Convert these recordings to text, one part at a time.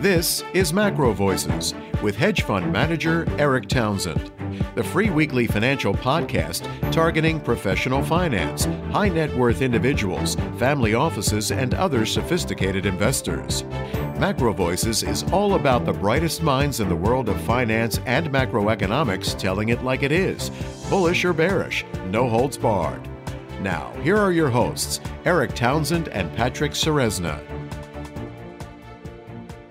This is Macro Voices with hedge fund manager Erik Townsend, the free weekly financial podcast targeting professional finance, high net worth individuals, family offices, and other sophisticated investors. Macro Voices is all about the brightest minds in the world of finance and macroeconomics telling it like it is, bullish or bearish, no holds barred. Now, here are your hosts, Erik Townsend and Patrick Ceresna.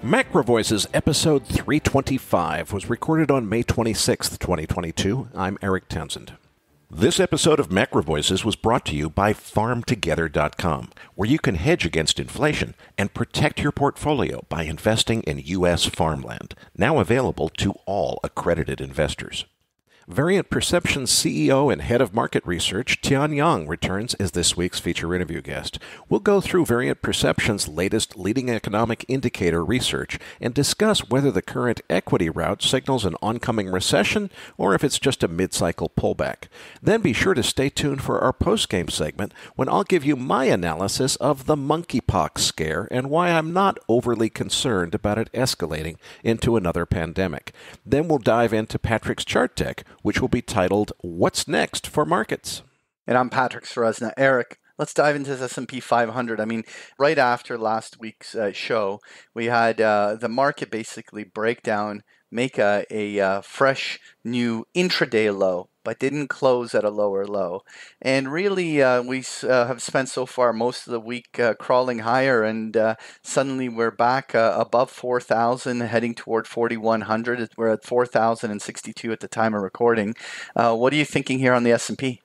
Macro Voices episode 325 was recorded on May 26, 2022. I'm Erik Townsend. This episode of Macro Voices was brought to you by FarmTogether.com, where you can hedge against inflation and protect your portfolio by investing in U.S. farmland, now available to all accredited investors. Variant Perception's CEO and head of market research, Tian Yang, returns as this week's feature interview guest. We'll go through Variant Perception's latest leading economic indicator research and discuss whether the current equity rout signals an oncoming recession or if it's just a mid cycle pullback. Then be sure to stay tuned for our post game segment when I'll give you my analysis of the monkeypox scare and why I'm not overly concerned about it escalating into another pandemic. Then we'll dive into Patrick's chart deck which will be titled What's Next for Markets? And I'm Patrick Ceresna. Erik, let's dive into the S&P 500. I mean, right after last week's uh, show, we had uh, the market basically break down, make a, a uh, fresh new intraday low, but didn't close at a lower low. And really, uh, we uh, have spent so far most of the week uh, crawling higher, and suddenly we're back above 4,000, heading toward 4,100. We're at 4,062 at the time of recording. what are you thinking here on the S&P?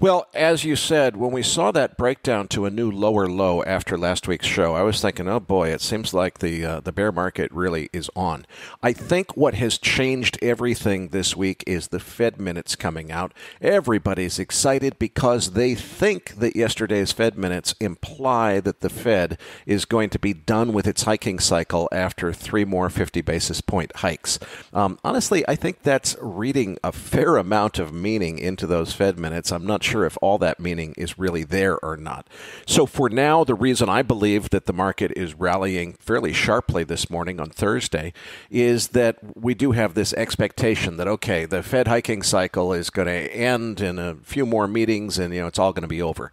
Well, as you said, when we saw that breakdown to a new lower low after last week's show, I was thinking, oh boy, it seems like the uh, the bear market really is on. I think what has changed everything this week is the Fed minutes coming out. Everybody's excited because they think that yesterday's Fed minutes imply that the Fed is going to be done with its hiking cycle after three more 50 basis point hikes. Um, honestly, I think that's reading a fair amount of meaning into those Fed minutes. I'm not sure if all that meaning is really there or not. So for now, the reason I believe that the market is rallying fairly sharply this morning on Thursday is that we do have this expectation that okay, the Fed hiking cycle is going to end in a few more meetings and you know it's all going to be over.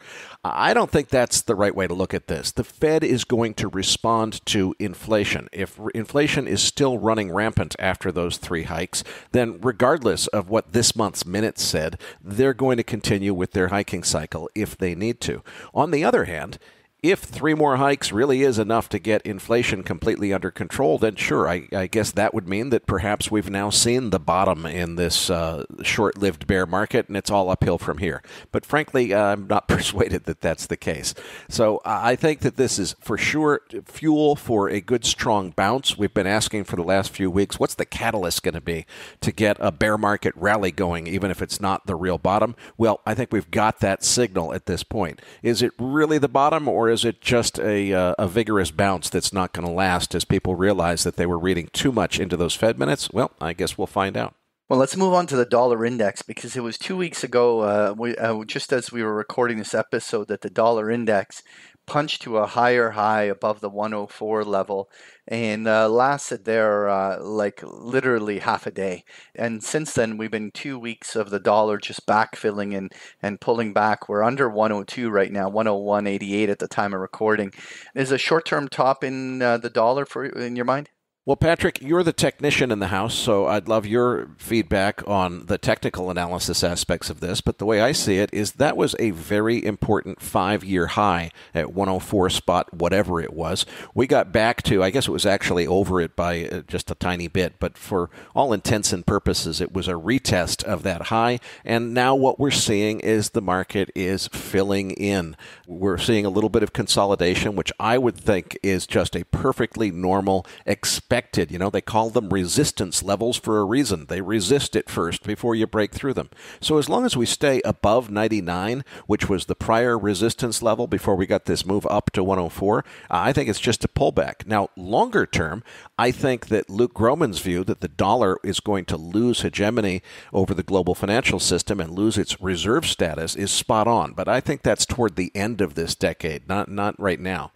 I don't think that's the right way to look at this. The Fed is going to respond to inflation. If inflation is still running rampant after those three hikes, then regardless of what this month's minutes said, they're going to continue with their hiking cycle if they need to. On the other hand, if three more hikes really is enough to get inflation completely under control, then sure, I, I guess that would mean that perhaps we've now seen the bottom in this uh, short lived bear market and it's all uphill from here. But frankly, uh, I'm not persuaded that that's the case. So uh, I think that this is for sure fuel for a good, strong bounce. We've been asking for the last few weeks what's the catalyst going to be to get a bear market rally going, even if it's not the real bottom? Well, I think we've got that signal at this point. Is it really the bottom or is is it just a, uh, a vigorous bounce that's not going to last as people realize that they were reading too much into those Fed minutes? Well, I guess we'll find out. Well, let's move on to the dollar index because it was two weeks ago, uh, we, uh, just as we were recording this episode, that the dollar index punched to a higher high above the 104 level and uh, lasted there uh, like literally half a day. And since then, we've been two weeks of the dollar just backfilling and, and pulling back. We're under 102 right now, 101.88 at the time of recording. Is a short term top in uh, the dollar for in your mind? Well, Patrick, you're the technician in the house, so I'd love your feedback on the technical analysis aspects of this. But the way I see it is that was a very important five year high at 104 spot, whatever it was. We got back to, I guess it was actually over it by uh, just a tiny bit, but for all intents and purposes, it was a retest of that high. And now what we're seeing is the market is filling in. We're seeing a little bit of consolidation, which I would think is just a perfectly normal expected expected. You know, they call them resistance levels for a reason. They resist it first before you break through them. So as long as we stay above 99, which was the prior resistance level before we got this move up to 104, I think it's just a pullback. Now, longer term, I think that Luke Gromen's view that the dollar is going to lose hegemony over the global financial system and lose its reserve status is spot on. But I think that's toward the end of this decade, not not right now.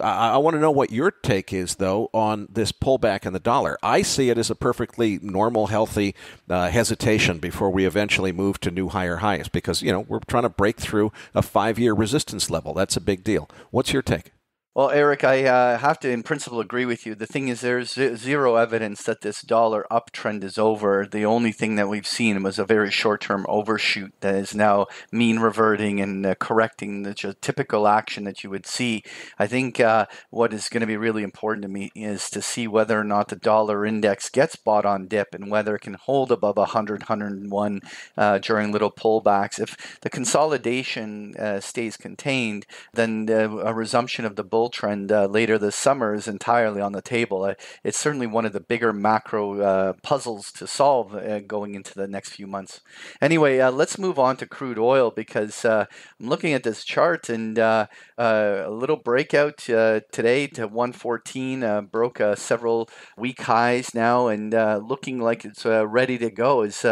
I, I want to know what your take is, though, on this pullback pullback in the dollar. I see it as a perfectly normal, healthy uh, hesitation before we eventually move to new higher highs because, you know, we're trying to break through a five year resistance level. That's a big deal. What's your take? Well, Erik, I uh, have to, in principle, agree with you. The thing is, there's zero evidence that this dollar uptrend is over. The only thing that we've seen was a very short term overshoot that is now mean reverting and uh, correcting the typical action that you would see. I think uh, what is going to be really important to me is to see whether or not the dollar index gets bought on dip and whether it can hold above 100, 101 uh, during little pullbacks. If the consolidation uh, stays contained, then a resumption of the bull bull trend uh, later this summer is entirely on the table. It's certainly one of the bigger macro uh, puzzles to solve uh, going into the next few months. Anyway, uh, let's move on to crude oil because uh, I'm looking at this chart and uh, uh, a little breakout today to 114 broke several week highs now and looking like it's ready to go. Is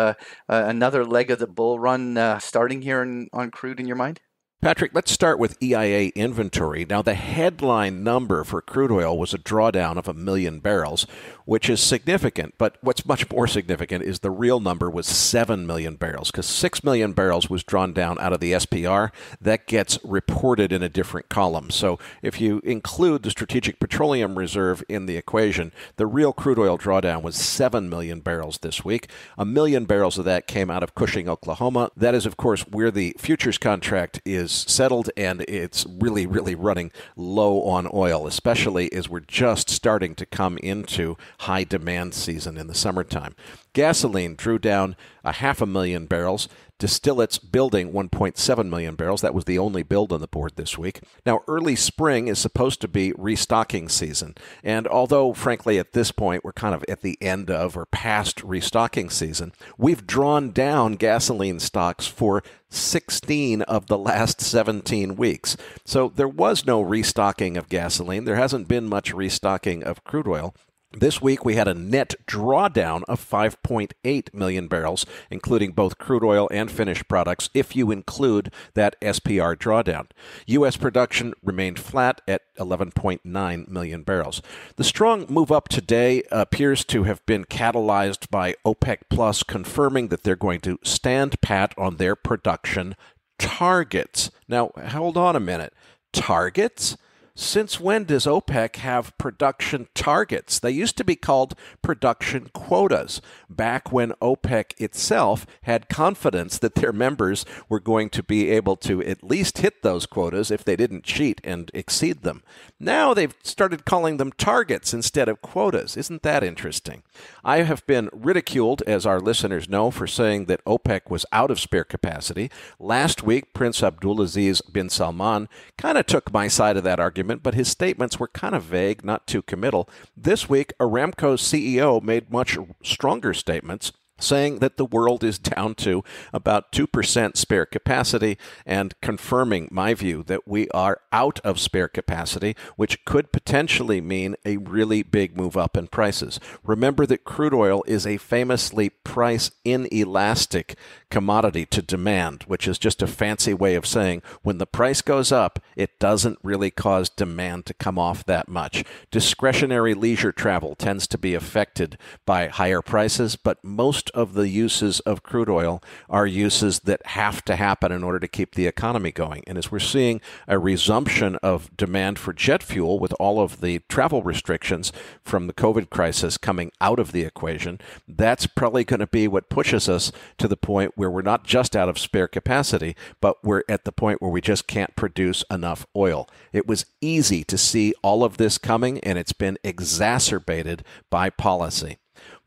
another leg of the bull run starting here in, on crude in your mind? Patrick, let's start with EIA inventory. Now, the headline number for crude oil was a drawdown of a million barrels, which is significant. But what's much more significant is the real number was 7 million barrels, because 6 million barrels was drawn down out of the SPR. That gets reported in a different column. So if you include the Strategic Petroleum Reserve in the equation, the real crude oil drawdown was 7 million barrels this week. A million barrels of that came out of Cushing, Oklahoma. That is, of course, where the futures contract is settled and it's really, really running low on oil, especially as we're just starting to come into high demand season in the summertime. Gasoline drew down a half a million barrels. Distillates building 1.7 million barrels. That was the only build on the board this week. Now, early spring is supposed to be restocking season. And although, frankly, at this point, we're kind of at the end of or past restocking season, we've drawn down gasoline stocks for 16 of the last 17 weeks. So there was no restocking of gasoline. There hasn't been much restocking of crude oil. This week, we had a net drawdown of 5.8 million barrels, including both crude oil and finished products, if you include that SPR drawdown. U.S. production remained flat at 11.9 million barrels. The strong move up today appears to have been catalyzed by OPEC Plus confirming that they're going to stand pat on their production targets. Now, hold on a minute. Targets? Since when does OPEC have production targets? They used to be called production quotas back when OPEC itself had confidence that their members were going to be able to at least hit those quotas if they didn't cheat and exceed them. Now they've started calling them targets instead of quotas. Isn't that interesting? I have been ridiculed, as our listeners know, for saying that OPEC was out of spare capacity. Last week, Prince Abdulaziz bin Salman kind of took my side of that argument argument, but his statements were kind of vague, not too committal. This week, Aramco's CEO made much stronger statements saying that the world is down to about 2% spare capacity and confirming my view that we are out of spare capacity, which could potentially mean a really big move up in prices. Remember that crude oil is a famously price inelastic commodity to demand, which is just a fancy way of saying when the price goes up, it doesn't really cause demand to come off that much. Discretionary leisure travel tends to be affected by higher prices, but most most of the uses of crude oil are uses that have to happen in order to keep the economy going. And as we're seeing a resumption of demand for jet fuel with all of the travel restrictions from the COVID crisis coming out of the equation, that's probably going to be what pushes us to the point where we're not just out of spare capacity, but we're at the point where we just can't produce enough oil. It was easy to see all of this coming, and it's been exacerbated by policy.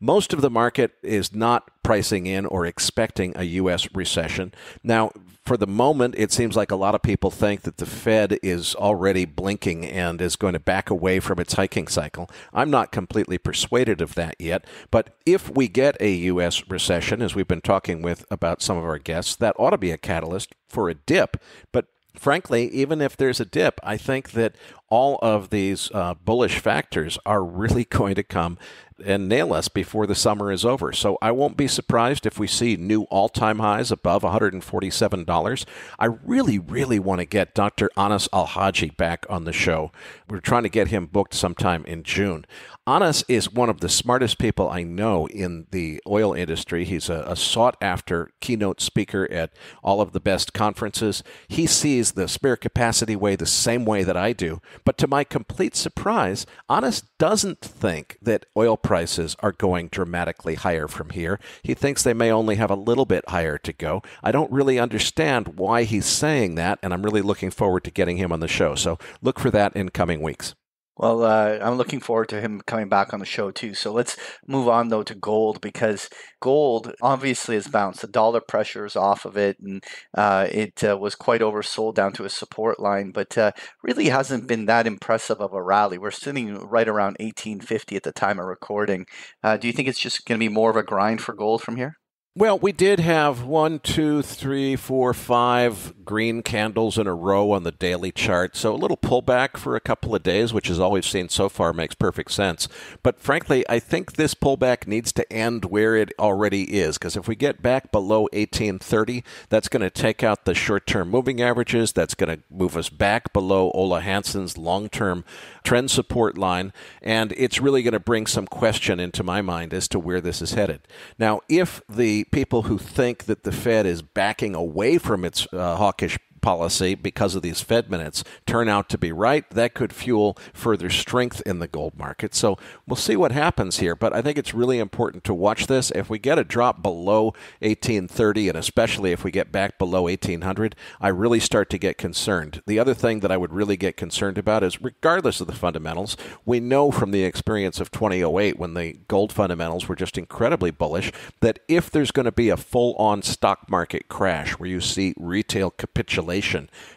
Most of the market is not pricing in or expecting a U.S. recession. Now, for the moment, it seems like a lot of people think that the Fed is already blinking and is going to back away from its hiking cycle. I'm not completely persuaded of that yet, but if we get a U.S. recession, as we've been talking with about some of our guests, that ought to be a catalyst for a dip. But frankly, even if there's a dip, I think that all of these uh, bullish factors are really going to come and nail us before the summer is over. So I won't be surprised if we see new all time highs above $147. I really, really want to get Dr. Anas Alhajji back on the show. We're trying to get him booked sometime in June. Anas is one of the smartest people I know in the oil industry. He's a, a, sought after keynote speaker at all of the best conferences. He sees the spare capacity way the same way that I do. But to my complete surprise, Anas doesn't think that oil prices are going dramatically higher from here. He thinks they may only have a little bit higher to go. I don't really understand why he's saying that, and I'm really looking forward to getting him on the show. So look for that in coming weeks. Well, uh, I'm looking forward to him coming back on the show too. So let's move on though to gold because gold obviously has bounced. The dollar pressure is off of it, and uh, it uh, was quite oversold down to a support line, but uh, really hasn't been that impressive of a rally. We're sitting right around 1850 at the time of recording. Uh, do you think it's just going to be more of a grind for gold from here? Well, we did have one, two, three, four, five green candles in a row on the daily chart. So a little pullback for a couple of days, which is all we've seen so far, makes perfect sense. But frankly, I think this pullback needs to end where it already is. Because if we get back below 1830, that's going to take out the short term moving averages. That's going to move us back below Ole Hansen's long term trend support line. And it's really going to bring some question into my mind as to where this is headed. Now, if the people who think that the Fed is backing away from its uh, hawkish policy because of these Fed minutes turn out to be right, that could fuel further strength in the gold market. So we'll see what happens here. But I think it's really important to watch this. If we get a drop below 1830, and especially if we get back below 1800, I really start to get concerned. The other thing that I would really get concerned about is, regardless of the fundamentals, we know from the experience of 2008 when the gold fundamentals were just incredibly bullish that if there's going to be a full on stock market crash where you see retail capitulation,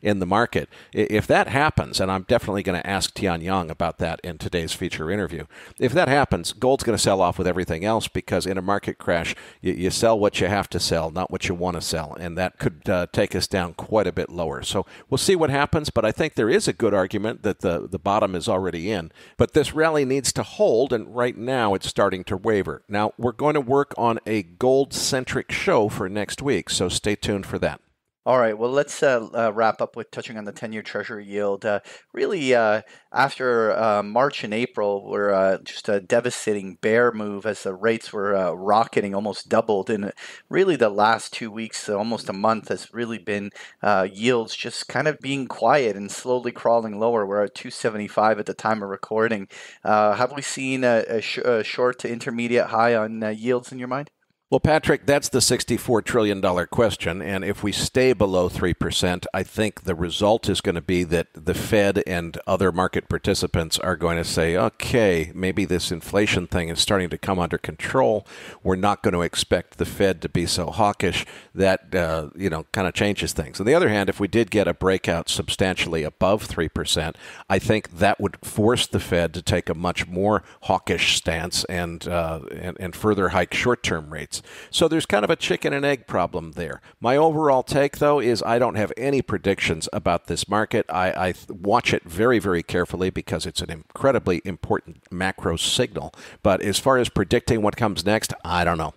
in the market. If that happens, and I'm definitely going to ask Tian Yang about that in today's feature interview, if that happens, gold's going to sell off with everything else because in a market crash, you, you sell what you have to sell, not what you want to sell, and that could uh, take us down quite a bit lower. So we'll see what happens, but I think there is a good argument that the, the bottom is already in. But this rally needs to hold, and right now it's starting to waver. Now, we're going to work on a gold centric show for next week, so stay tuned for that. All right. Well, let's uh, uh, wrap up with touching on the 10 year Treasury yield. Uh, really, uh, after uh, March and April, were uh, just a devastating bear move as the rates were rocketing, almost doubled. And really, the last two weeks, almost a month, has really been yields just kind of being quiet and slowly crawling lower. We're at 275 at the time of recording. have we seen a, a, sh- a, short to intermediate high on yields in your mind? Well, Patrick, that's the $64 trillion question. And if we stay below 3%, I think the result is going to be that the Fed and other market participants are going to say, okay, maybe this inflation thing is starting to come under control. We're not going to expect the Fed to be so hawkish. That, uh, you know, kind of changes things. On the other hand, if we did get a breakout substantially above 3%, I think that would force the Fed to take a much more hawkish stance and, uh, and, and further hike short term rates. So there's kind of a chicken and egg problem there. My overall take, though, is I don't have any predictions about this market. I, I watch it very, very carefully because it's an incredibly important macro signal. But as far as predicting what comes next, I don't know.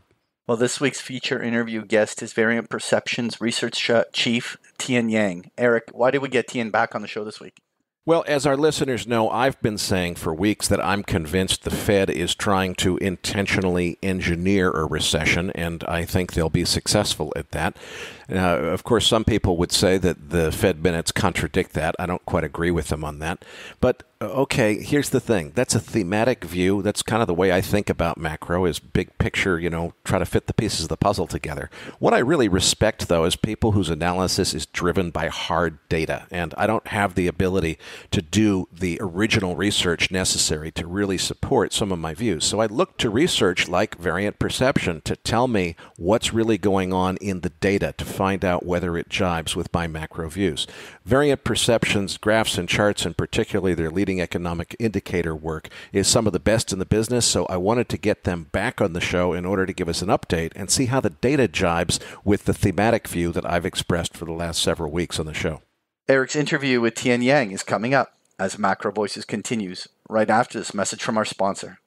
Well, this week's feature interview guest is Variant Perceptions Research Chief Tian Yang. Erik, why did we get Tian back on the show this week? Well, as our listeners know, I've been saying for weeks that I'm convinced the Fed is trying to intentionally engineer a recession, and I think they'll be successful at that. Uh, of course, some people would say that the Fed minutes contradict that. I don't quite agree with them on that. But Uh, okay, here's the thing. That's a thematic view. That's kind of the way I think about macro is big picture, you know, try to fit the pieces of the puzzle together. What I really respect though is people whose analysis is driven by hard data. And I don't have the ability to do the original research necessary to really support some of my views. So I look to research like variant perception to tell me what's really going on in the data to find out whether it jibes with my macro views. Variant perceptions, graphs and charts, and particularly their leading economic indicator work, is some of the best in the business. So I wanted to get them back on the show in order to give us an update and see how the data jibes with the thematic view that I've expressed for the last several weeks on the show. Erik's interview with Tian Yang is coming up as Macro Voices continues right after this message from our sponsor.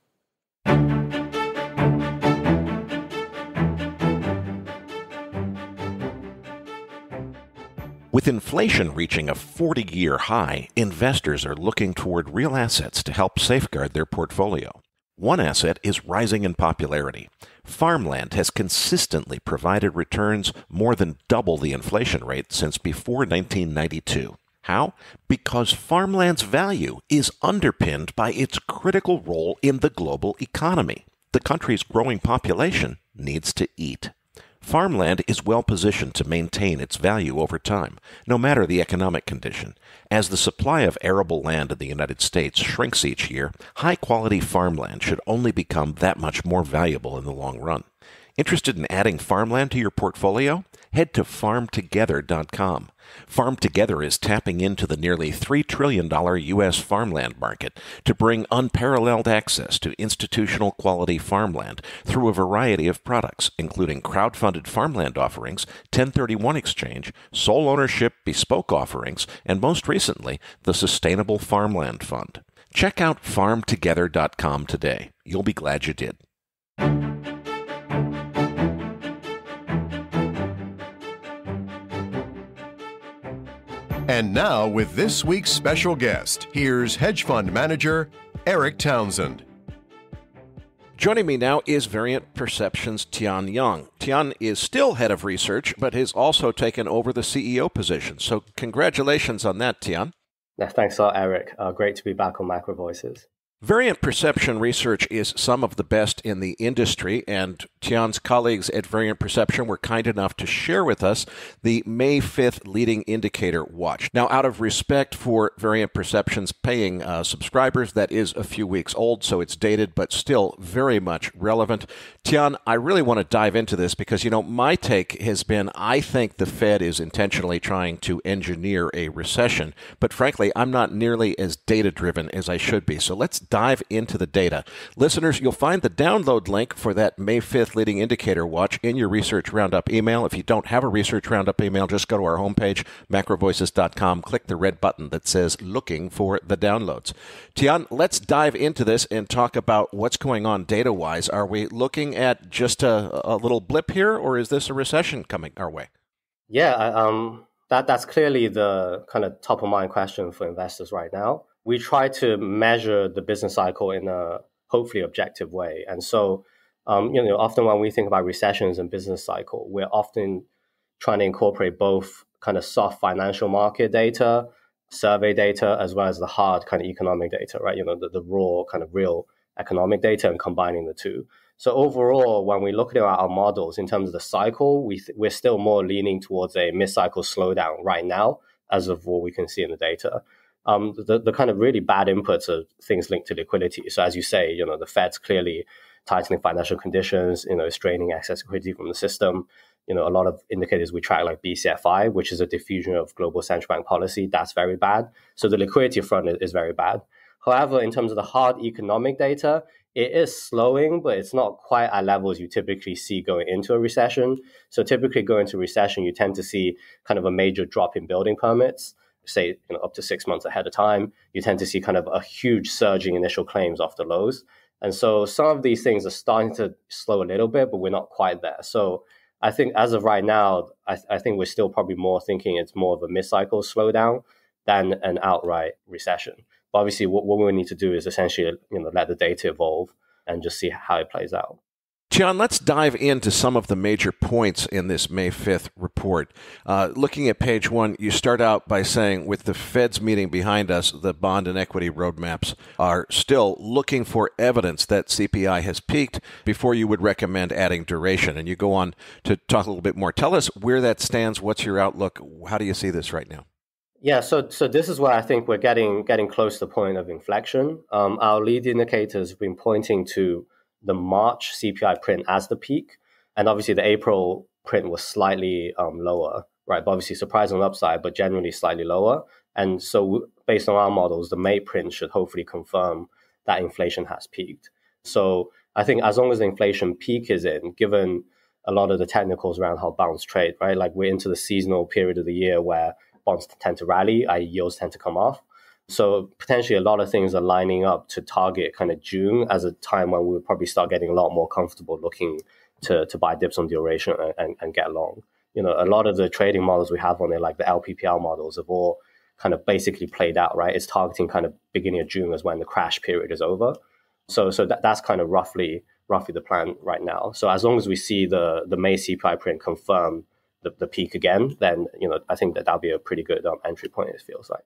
With inflation reaching a 40 year high, investors are looking toward real assets to help safeguard their portfolio. One asset is rising in popularity. Farmland has consistently provided returns more than double the inflation rate since before 1992. How? Because farmland's value is underpinned by its critical role in the global economy. The country's growing population needs to eat. Farmland is well positioned to maintain its value over time, no matter the economic condition. As the supply of arable land in the United States shrinks each year, high quality farmland should only become that much more valuable in the long run. Interested in adding farmland to your portfolio? Head to farmtogether.com. Farm Together is tapping into the nearly $3 trillion U.S. farmland market to bring unparalleled access to institutional quality farmland through a variety of products, including crowd-funded farmland offerings, 1031 exchange, sole ownership bespoke offerings, and most recently, the Sustainable Farmland Fund. Check out farmtogether.com today. You'll be glad you did. And now, with this week's special guest, here's hedge fund manager Erik Townsend. Joining me now is Variant Perception's Tian Yang. Tian is still head of research, but has also taken over the CEO position. So, congratulations on that, Tian. Yeah, thanks a lot, Erik. Uh, great to be back on Macro Voices. Variant perception research is some of the best in the industry, and Tian's colleagues at Variant Perception were kind enough to share with us the May 5th leading indicator watch. Now, out of respect for Variant Perception's paying uh, subscribers, that is a few weeks old, so it's dated, but still very much relevant. Tian, I really want to dive into this because, you know, my take has been I think the Fed is intentionally trying to engineer a recession, but frankly, I'm not nearly as data driven as I should be. So let's dive into the data. Listeners, you'll find the download link for that May 5th leading indicator watch in your Research Roundup email. If you don't have a Research Roundup email, just go to our homepage, macrovoices.com, click the red button that says looking for the downloads. Tian, let's dive into this and talk about what's going on data wise. Are we looking at just a, a little blip here, or is this a recession coming our way? Yeah, um, that, that's clearly the kind of top of mind question for investors right now we try to measure the business cycle in a hopefully objective way. And so, um, you know, often when we think about recessions and business cycle, we're often trying to incorporate both kind of soft financial market data, survey data, as well as the hard kind of economic data, right? You know, the, the raw kind of real economic data and combining the two. So overall, when we look at our models in terms of the cycle, we th- we're still more leaning towards a mid-cycle slowdown right now, as of what we can see in the data um, the, the kind of really bad inputs are things linked to liquidity. So as you say, you know, the Fed's clearly tightening financial conditions, you know, straining excess liquidity from the system. You know, a lot of indicators we track like BCFI, which is a diffusion of global central bank policy, that's very bad. So the liquidity front is, is very bad. However, in terms of the hard economic data, it is slowing, but it's not quite at levels you typically see going into a recession. So typically going into recession, you tend to see kind of a major drop in building permits say you know, up to six months ahead of time, you tend to see kind of a huge surging initial claims off the lows. And so some of these things are starting to slow a little bit, but we're not quite there. So I think as of right now, I, th- I think we're still probably more thinking it's more of a mid-cycle slowdown than an outright recession. But obviously, what, what we need to do is essentially you know let the data evolve and just see how it plays out. John, let's dive into some of the major points in this May 5th report. Uh, looking at page one, you start out by saying, with the Fed's meeting behind us, the bond and equity roadmaps are still looking for evidence that CPI has peaked before you would recommend adding duration. And you go on to talk a little bit more. Tell us where that stands. What's your outlook? How do you see this right now? Yeah, so so this is where I think we're getting getting close to the point of inflection. Um, our lead indicators have been pointing to the March CPI print as the peak, and obviously the April print was slightly um, lower, right? But obviously surprise on the upside, but generally slightly lower. And so based on our models, the May print should hopefully confirm that inflation has peaked. So I think as long as the inflation peak is in, given a lot of the technicals around how bonds trade, right? Like we're into the seasonal period of the year where bonds tend to rally, i.e. yields tend to come off. So potentially a lot of things are lining up to target kind of June as a time when we'll probably start getting a lot more comfortable looking to, to buy dips on duration and, and, and get long. you know, a lot of the trading models we have on there, like the LPPR models, have all kind of basically played out, right? It's targeting kind of beginning of June as when the crash period is over. So, so that, that's kind of roughly roughly the plan right now. So as long as we see the the May CPI print confirm the, the peak again, then you know I think that that'll be a pretty good um, entry point. It feels like.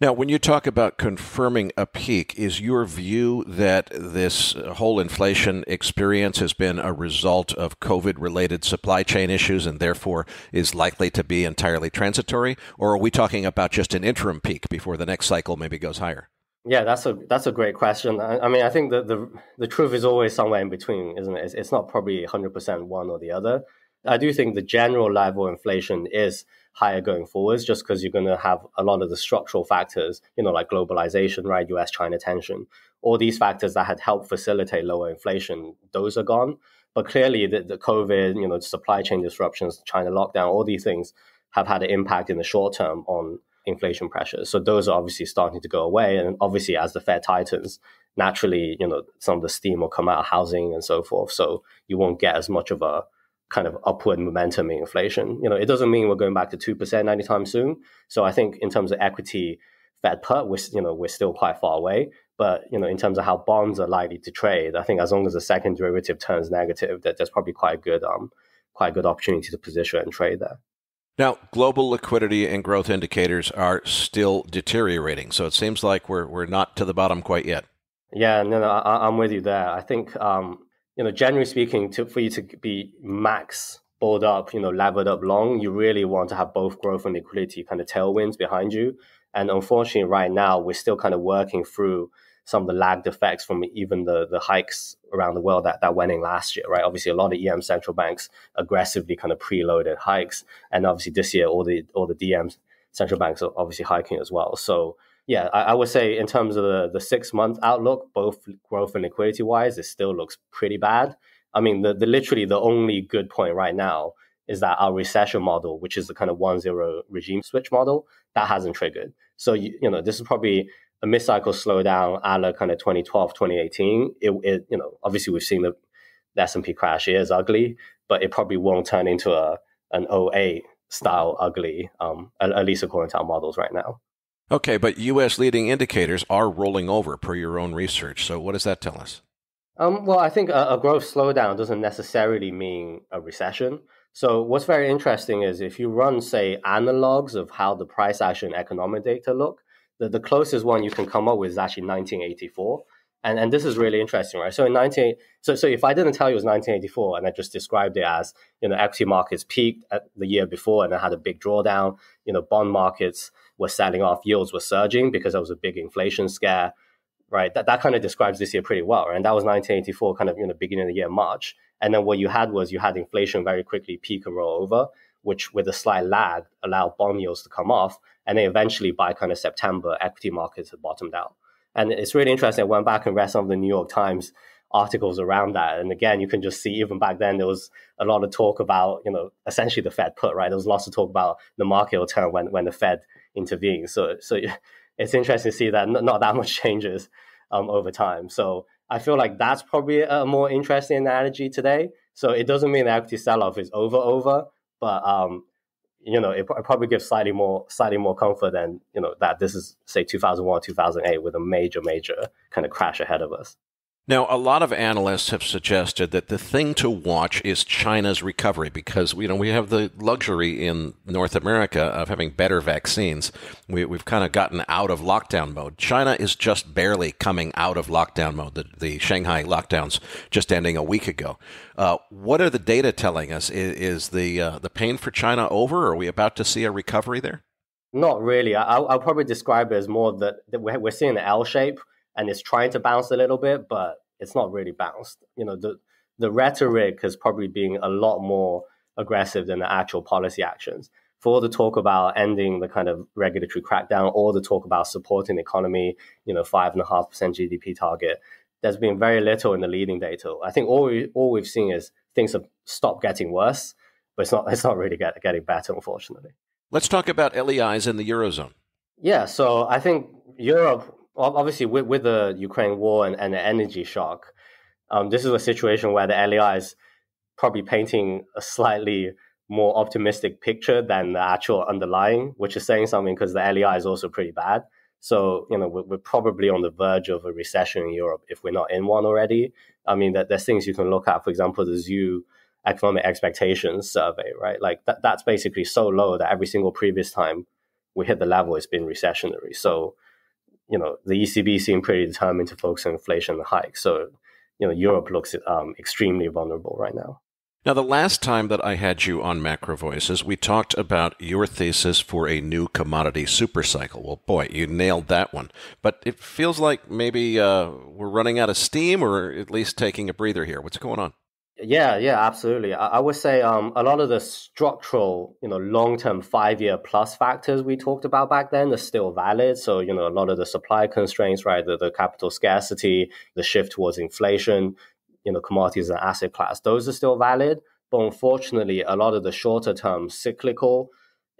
Now, when you talk about confirming a peak, is your view that this whole inflation experience has been a result of COVID related supply chain issues and therefore is likely to be entirely transitory? Or are we talking about just an interim peak before the next cycle maybe goes higher? Yeah, that's a that's a great question. I, I mean, I think the, the the truth is always somewhere in between, isn't it? It's, it's not probably 100% one or the other. I do think the general level of inflation is higher going forwards just because you're going to have a lot of the structural factors, you know, like globalization, right? US China tension, all these factors that had helped facilitate lower inflation, those are gone. But clearly, the, the COVID, you know, supply chain disruptions, China lockdown, all these things have had an impact in the short term on inflation pressures. So those are obviously starting to go away. And obviously, as the Fed tightens, naturally, you know, some of the steam will come out of housing and so forth. So you won't get as much of a kind of upward momentum in inflation. You know, it doesn't mean we're going back to two percent anytime soon. So I think in terms of equity Fed put, we're you know we're still quite far away. But you know, in terms of how bonds are likely to trade, I think as long as the second derivative turns negative, that there's probably quite a good um quite a good opportunity to position and trade there. Now, global liquidity and growth indicators are still deteriorating, so it seems like we're we're not to the bottom quite yet. Yeah, no, no, I, am with you there. I think um, you know, generally speaking, to, for you to be max balled up, you know, levered up long, you really want to have both growth and liquidity kind of tailwinds behind you. And unfortunately, right now, we're still kind of working through some of the lagged effects from even the, the hikes around the world that, that went in last year, right? Obviously, a lot of EM central banks aggressively kind of preloaded hikes. And obviously, this year, all the, all the DM central banks are obviously hiking as well. So, yeah, I, I, would say in terms of the, the six month outlook, both growth and liquidity wise, it still looks pretty bad. I mean, the, the literally the only good point right now is that our recession model, which is the kind of one zero regime switch model, that hasn't triggered. So you, you know, this is probably a mid-cycle slowdown a la kind of 2012, 2018. It, it you know, obviously we've seen the, the S&P crash. It is ugly, but it probably won't turn into a an 08 style ugly, um, at, at least according to our models right now. Okay, but U.S. leading indicators are rolling over per your own research. So, what does that tell us? Um, well, I think a, a, growth slowdown doesn't necessarily mean a recession. So, what's very interesting is if you run, say, analogs of how the price action economic data look, the, the closest one you can come up with is actually 1984. And, and this is really interesting, right? So in 19, so, so if I didn't tell you it was 1984 and I just described it as, you know, equity markets peaked at the year before and then had a big drawdown, you know, bond markets were selling off, yields were surging because there was a big inflation scare, right? That, that kind of describes this year pretty well, right? And that was 1984, kind of, you know, beginning of the year, March. And then what you had was you had inflation very quickly peak and roll over, which with a slight lag allowed bond yields to come off. And then eventually by kind of September, equity markets had bottomed out. And it's really interesting. I went back and read some of the New York Times articles around that. And again, you can just see even back then there was a lot of talk about, you know, essentially the Fed put, right? There was lots of talk about the market will turn when, when the Fed intervene. So so it's interesting to see that not that much changes um, over time. So I feel like that's probably a more interesting analogy today. So it doesn't mean the equity sell-off is over over, but um, you know it, it, probably gives slightly more slightly more comfort than you know that this is say 2001 2008 with a major major kind of crash ahead of us. Now, a lot of analysts have suggested that the thing to watch is China's recovery because you know we have the luxury in North America of having better vaccines. We, have kind of gotten out of lockdown mode. China is just barely coming out of lockdown mode. The, the Shanghai lockdowns just ending a week ago. Uh, what are the data telling us? Is, is the uh, the pain for China over? Are we about to see a recovery there? Not really. I'll, I'll probably describe it as more that, that we're seeing an L shape and it's trying to bounce a little bit, but it's not really bounced. You know, the the rhetoric is probably being a lot more aggressive than the actual policy actions. For all the talk about ending the kind of regulatory crackdown, all the talk about supporting the economy, you know, five and a half percent GDP target, there's been very little in the leading data. I think all we all we've seen is things have stopped getting worse, but it's not it's not really get, getting better, unfortunately. Let's talk about LEIs in the eurozone. Yeah, so I think Europe obviously with, with the Ukraine war and, and the energy shock, um, this is a situation where the LEI is probably painting a slightly more optimistic picture than the actual underlying, which is saying something because the LEI is also pretty bad. So, you know, we're, we're, probably on the verge of a recession in Europe if we're not in one already. I mean, that there's things you can look at. For example, the ZEW economic expectations survey, right? Like that, that's basically so low that every single previous time we hit the level, it's been recessionary. So, you know, the ECB seemed pretty determined to focus on inflation and hike. So, you know, Europe looks um, extremely vulnerable right now. Now, the last time that I had you on Macro Voices, we talked about your thesis for a new commodity supercycle. Well, boy, you nailed that one. But it feels like maybe uh, we're running out of steam or at least taking a breather here. What's going on? Yeah, yeah, absolutely. I, I would say um, a lot of the structural, you know, long-term five-year plus factors we talked about back then are still valid. So, you know, a lot of the supply constraints, right, the, the capital scarcity, the shift towards inflation, you know, commodities and asset class, those are still valid. But unfortunately, a lot of the shorter term cyclical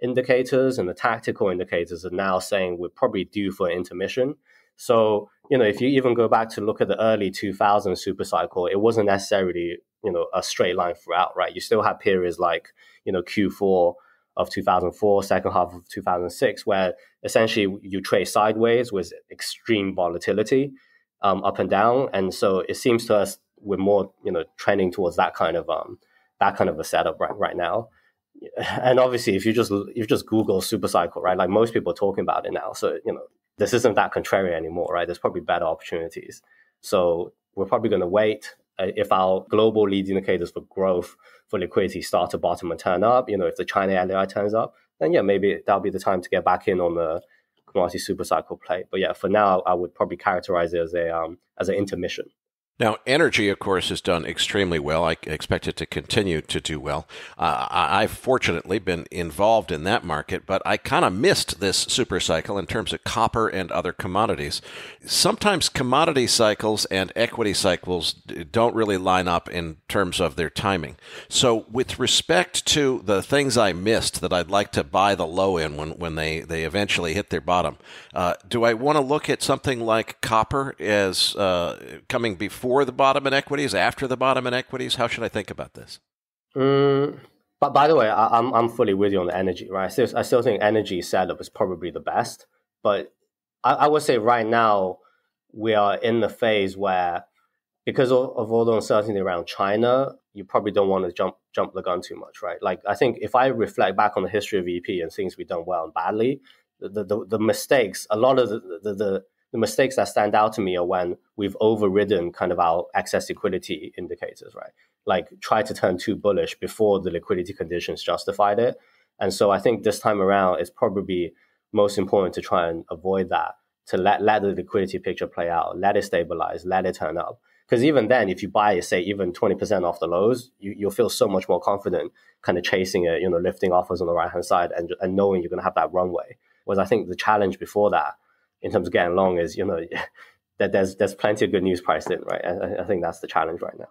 indicators and the tactical indicators are now saying we're probably due for intermission. So, you know, if you even go back to look at the early 2000 super cycle, it wasn't necessarily, you know, a straight line throughout, right? You still have periods like, you know, Q4 of 2004, second half of 2006, where essentially you trade sideways with extreme volatility um, up and down. And so it seems to us we're more you know trending towards that kind of um that kind of a setup right right now. And obviously, if you just if you just Google super cycle, right, like most people are talking about it now, so you know this isn't that contrary anymore, right? There's probably better opportunities. So we're probably going to wait if our global lead indicators for growth for liquidity start to bottom and turn up. You know, if the China LEI turns up, then yeah, maybe that'll be the time to get back in on the commodity super cycle play. But yeah, for now, I would probably characterize it as a um, as an intermission. Now, energy, of course, has done extremely well. I expect it to continue to do well. Uh, I've fortunately been involved in that market, but I kind of missed this super cycle in terms of copper and other commodities. Sometimes commodity cycles and equity cycles don't really line up in terms of their timing. So, with respect to the things I missed that I'd like to buy the low in when, when they, they eventually hit their bottom, uh, do I want to look at something like copper as uh, coming before? Before the bottom in equities, after the bottom in equities? How should I think about this? Mm, but by the way, I, am I'm, I'm fully with you on the energy, right? I still, I still think energy setup is probably the best, but I, I would say right now we are in the phase where because of, of, all the uncertainty around China, you probably don't want to jump jump the gun too much, right? Like I think if I reflect back on the history of VP and things we've done well and badly, the the, the mistakes, a lot of the, the, the the mistakes that stand out to me are when we've overridden kind of our excess liquidity indicators, right? Like try to turn too bullish before the liquidity conditions justified it. And so I think this time around, it's probably most important to try and avoid that, to let, let the liquidity picture play out, let it stabilize, let it turn up. Because even then, if you buy, say, even 20% off the lows, you, you'll feel so much more confident kind of chasing it, you know, lifting offers on the right hand side and, and knowing you're going to have that runway. Whereas I think the challenge before that in terms of getting long is you know that there's there's plenty of good news priced in, right? I, I think that's the challenge right now.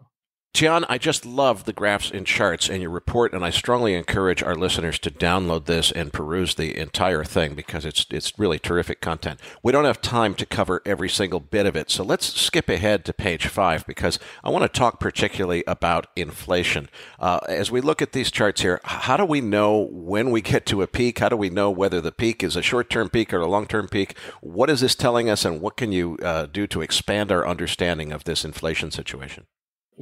Tian, I just love the graphs and charts in your report, and I strongly encourage our listeners to download this and peruse the entire thing because it's it's really terrific content. We don't have time to cover every single bit of it, so let's skip ahead to page five because I want to talk particularly about inflation. Uh, as we look at these charts here, how do we know when we get to a peak? How do we know whether the peak is a short-term peak or a long-term peak? What is this telling us, and what can you uh, do to expand our understanding of this inflation situation?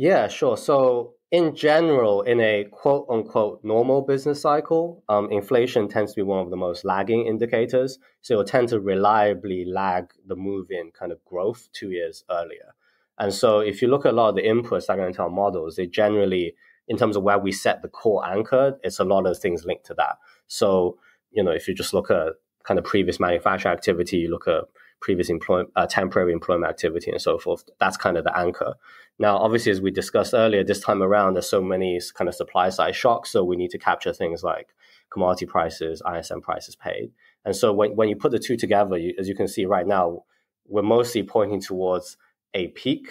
Yeah, sure. So, in general, in a quote unquote normal business cycle, um, inflation tends to be one of the most lagging indicators. So, it'll tend to reliably lag the move in kind of growth two years earlier. And so, if you look at a lot of the inputs that go into our models, they generally, in terms of where we set the core anchor, it's a lot of things linked to that. So, you know, if you just look at kind of previous manufacturing activity, you look at previous employment, uh, temporary employment activity, and so forth. That's kind of the anchor. Now, obviously, as we discussed earlier, this time around, there's so many kind of supply side shocks. So we need to capture things like commodity prices, ISM prices paid. And so when, when you put the two together, you, as you can see right now, we're mostly pointing towards a peak,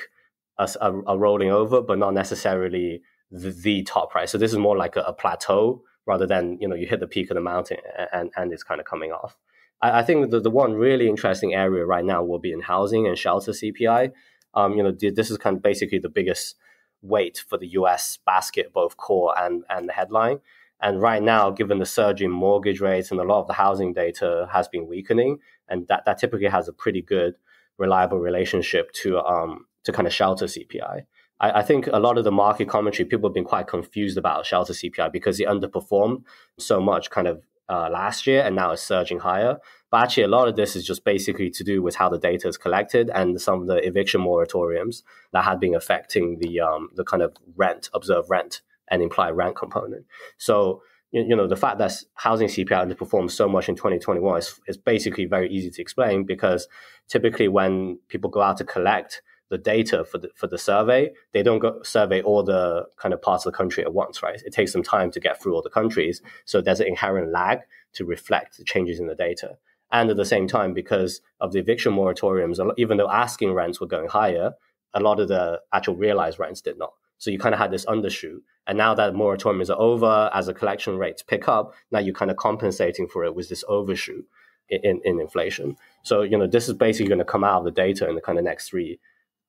a, a, rolling over, but not necessarily the, the, top price. So this is more like a, a, plateau rather than, you know, you hit the peak of the mountain and, and it's kind of coming off. I, I think the, the one really interesting area right now will be in housing and shelter CPI. Um, you know, this is kind of basically the biggest weight for the U.S. basket, both core and and the headline. And right now, given the surge in mortgage rates and a lot of the housing data has been weakening, and that, that typically has a pretty good, reliable relationship to um, to kind of shelter CPI. I, I, think a lot of the market commentary, people have been quite confused about shelter CPI because it underperformed so much kind of uh, last year and now it's surging higher. But actually, a lot of this is just basically to do with how the data is collected and some of the eviction moratoriums that had been affecting the um, the kind of rent, observed rent, and implied rent component. So you, know the fact that housing CPI underperformed so much in 2021 is, is basically very easy to explain because typically when people go out to collect the data for the for the survey, they don't go survey all the kind of parts of the country at once, right? It takes some time to get through all the countries, so there's an inherent lag to reflect the changes in the data. And at the same time, because of the eviction moratoriums, even though asking rents were going higher, a lot of the actual realized rents did not. So you kind of had this undershoot. And now that moratoriums are over, as the collection rates pick up, now you're kind of compensating for it with this overshoot in, in, in inflation. So, you know, this is basically going to come out of the data in the kind of next three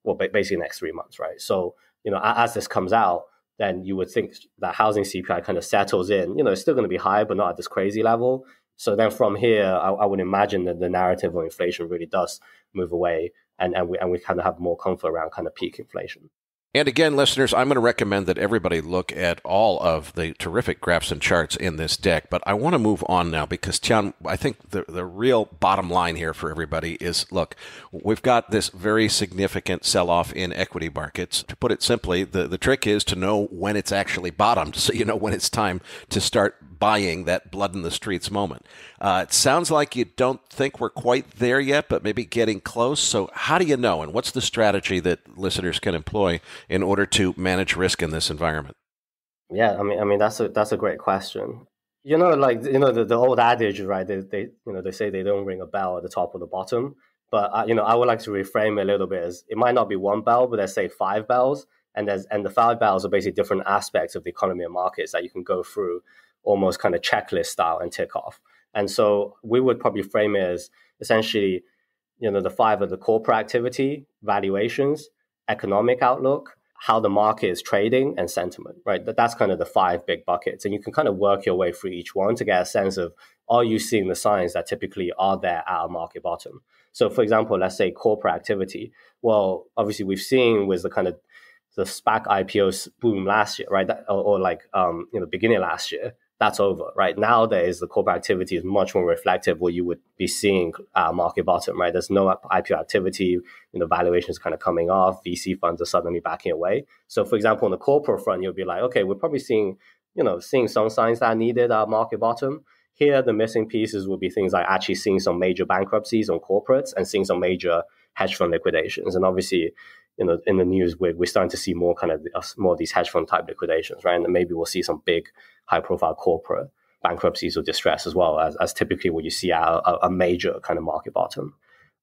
well, basically next three months, right? So, you know, as this comes out, then you would think that housing CPI kind of settles in. You know, it's still going to be high, but not at this crazy level. So then from here, I, I would imagine that the narrative of inflation really does move away, and and we and we kind of have more comfort around kind of peak inflation. And again, listeners, I'm going to recommend that everybody look at all of the terrific graphs and charts in this deck. But I want to move on now because, Tian, I think the, the real bottom line here for everybody is look, we've got this very significant sell off in equity markets. To put it simply, the, the trick is to know when it's actually bottomed so you know when it's time to start buying that blood in the streets moment. Uh, it sounds like you don't think we're quite there yet, but maybe getting close. So, how do you know? And what's the strategy that listeners can employ in order to manage risk in this environment? Yeah, I mean, I mean that's a that's a great question. You know, like you know the, the old adage, right? They, they you know they say they don't ring a bell at the top or the bottom. But uh, you know, I would like to reframe it a little bit as it might not be one bell, but let's say five bells, and there's and the five bells are basically different aspects of the economy and markets that you can go through almost kind of checklist style and tick off. And so we would probably frame it as essentially, you know, the five of the corporate activity, valuations, economic outlook, how the market is trading, and sentiment, right? That, that's kind of the five big buckets. And you can kind of work your way through each one to get a sense of are you seeing the signs that typically are there at a market bottom? So, for example, let's say corporate activity. Well, obviously, we've seen with the kind of the SPAC IPO boom last year, right? That, or, or, like um, you know, beginning last year, that's over, right? Nowadays, the corporate activity is much more reflective what you would be seeing at market bottom, right? There's no IPO activity, you know, valuations kind of coming off, VC funds are suddenly backing away. So, for example, on the corporate front, you'll be like, okay, we're probably seeing, you know, seeing some signs that needed at market bottom. Here, the missing pieces would be things like actually seeing some major bankruptcies on corporates and seeing some major hedge fund liquidations. And obviously, you know, in the news, we're, we're starting to see more kind of uh, more of these hedge fund type liquidations, right? And maybe we'll see some big high profile corporate bankruptcies or distress as well as, as typically what you see at a, a major kind of market bottom.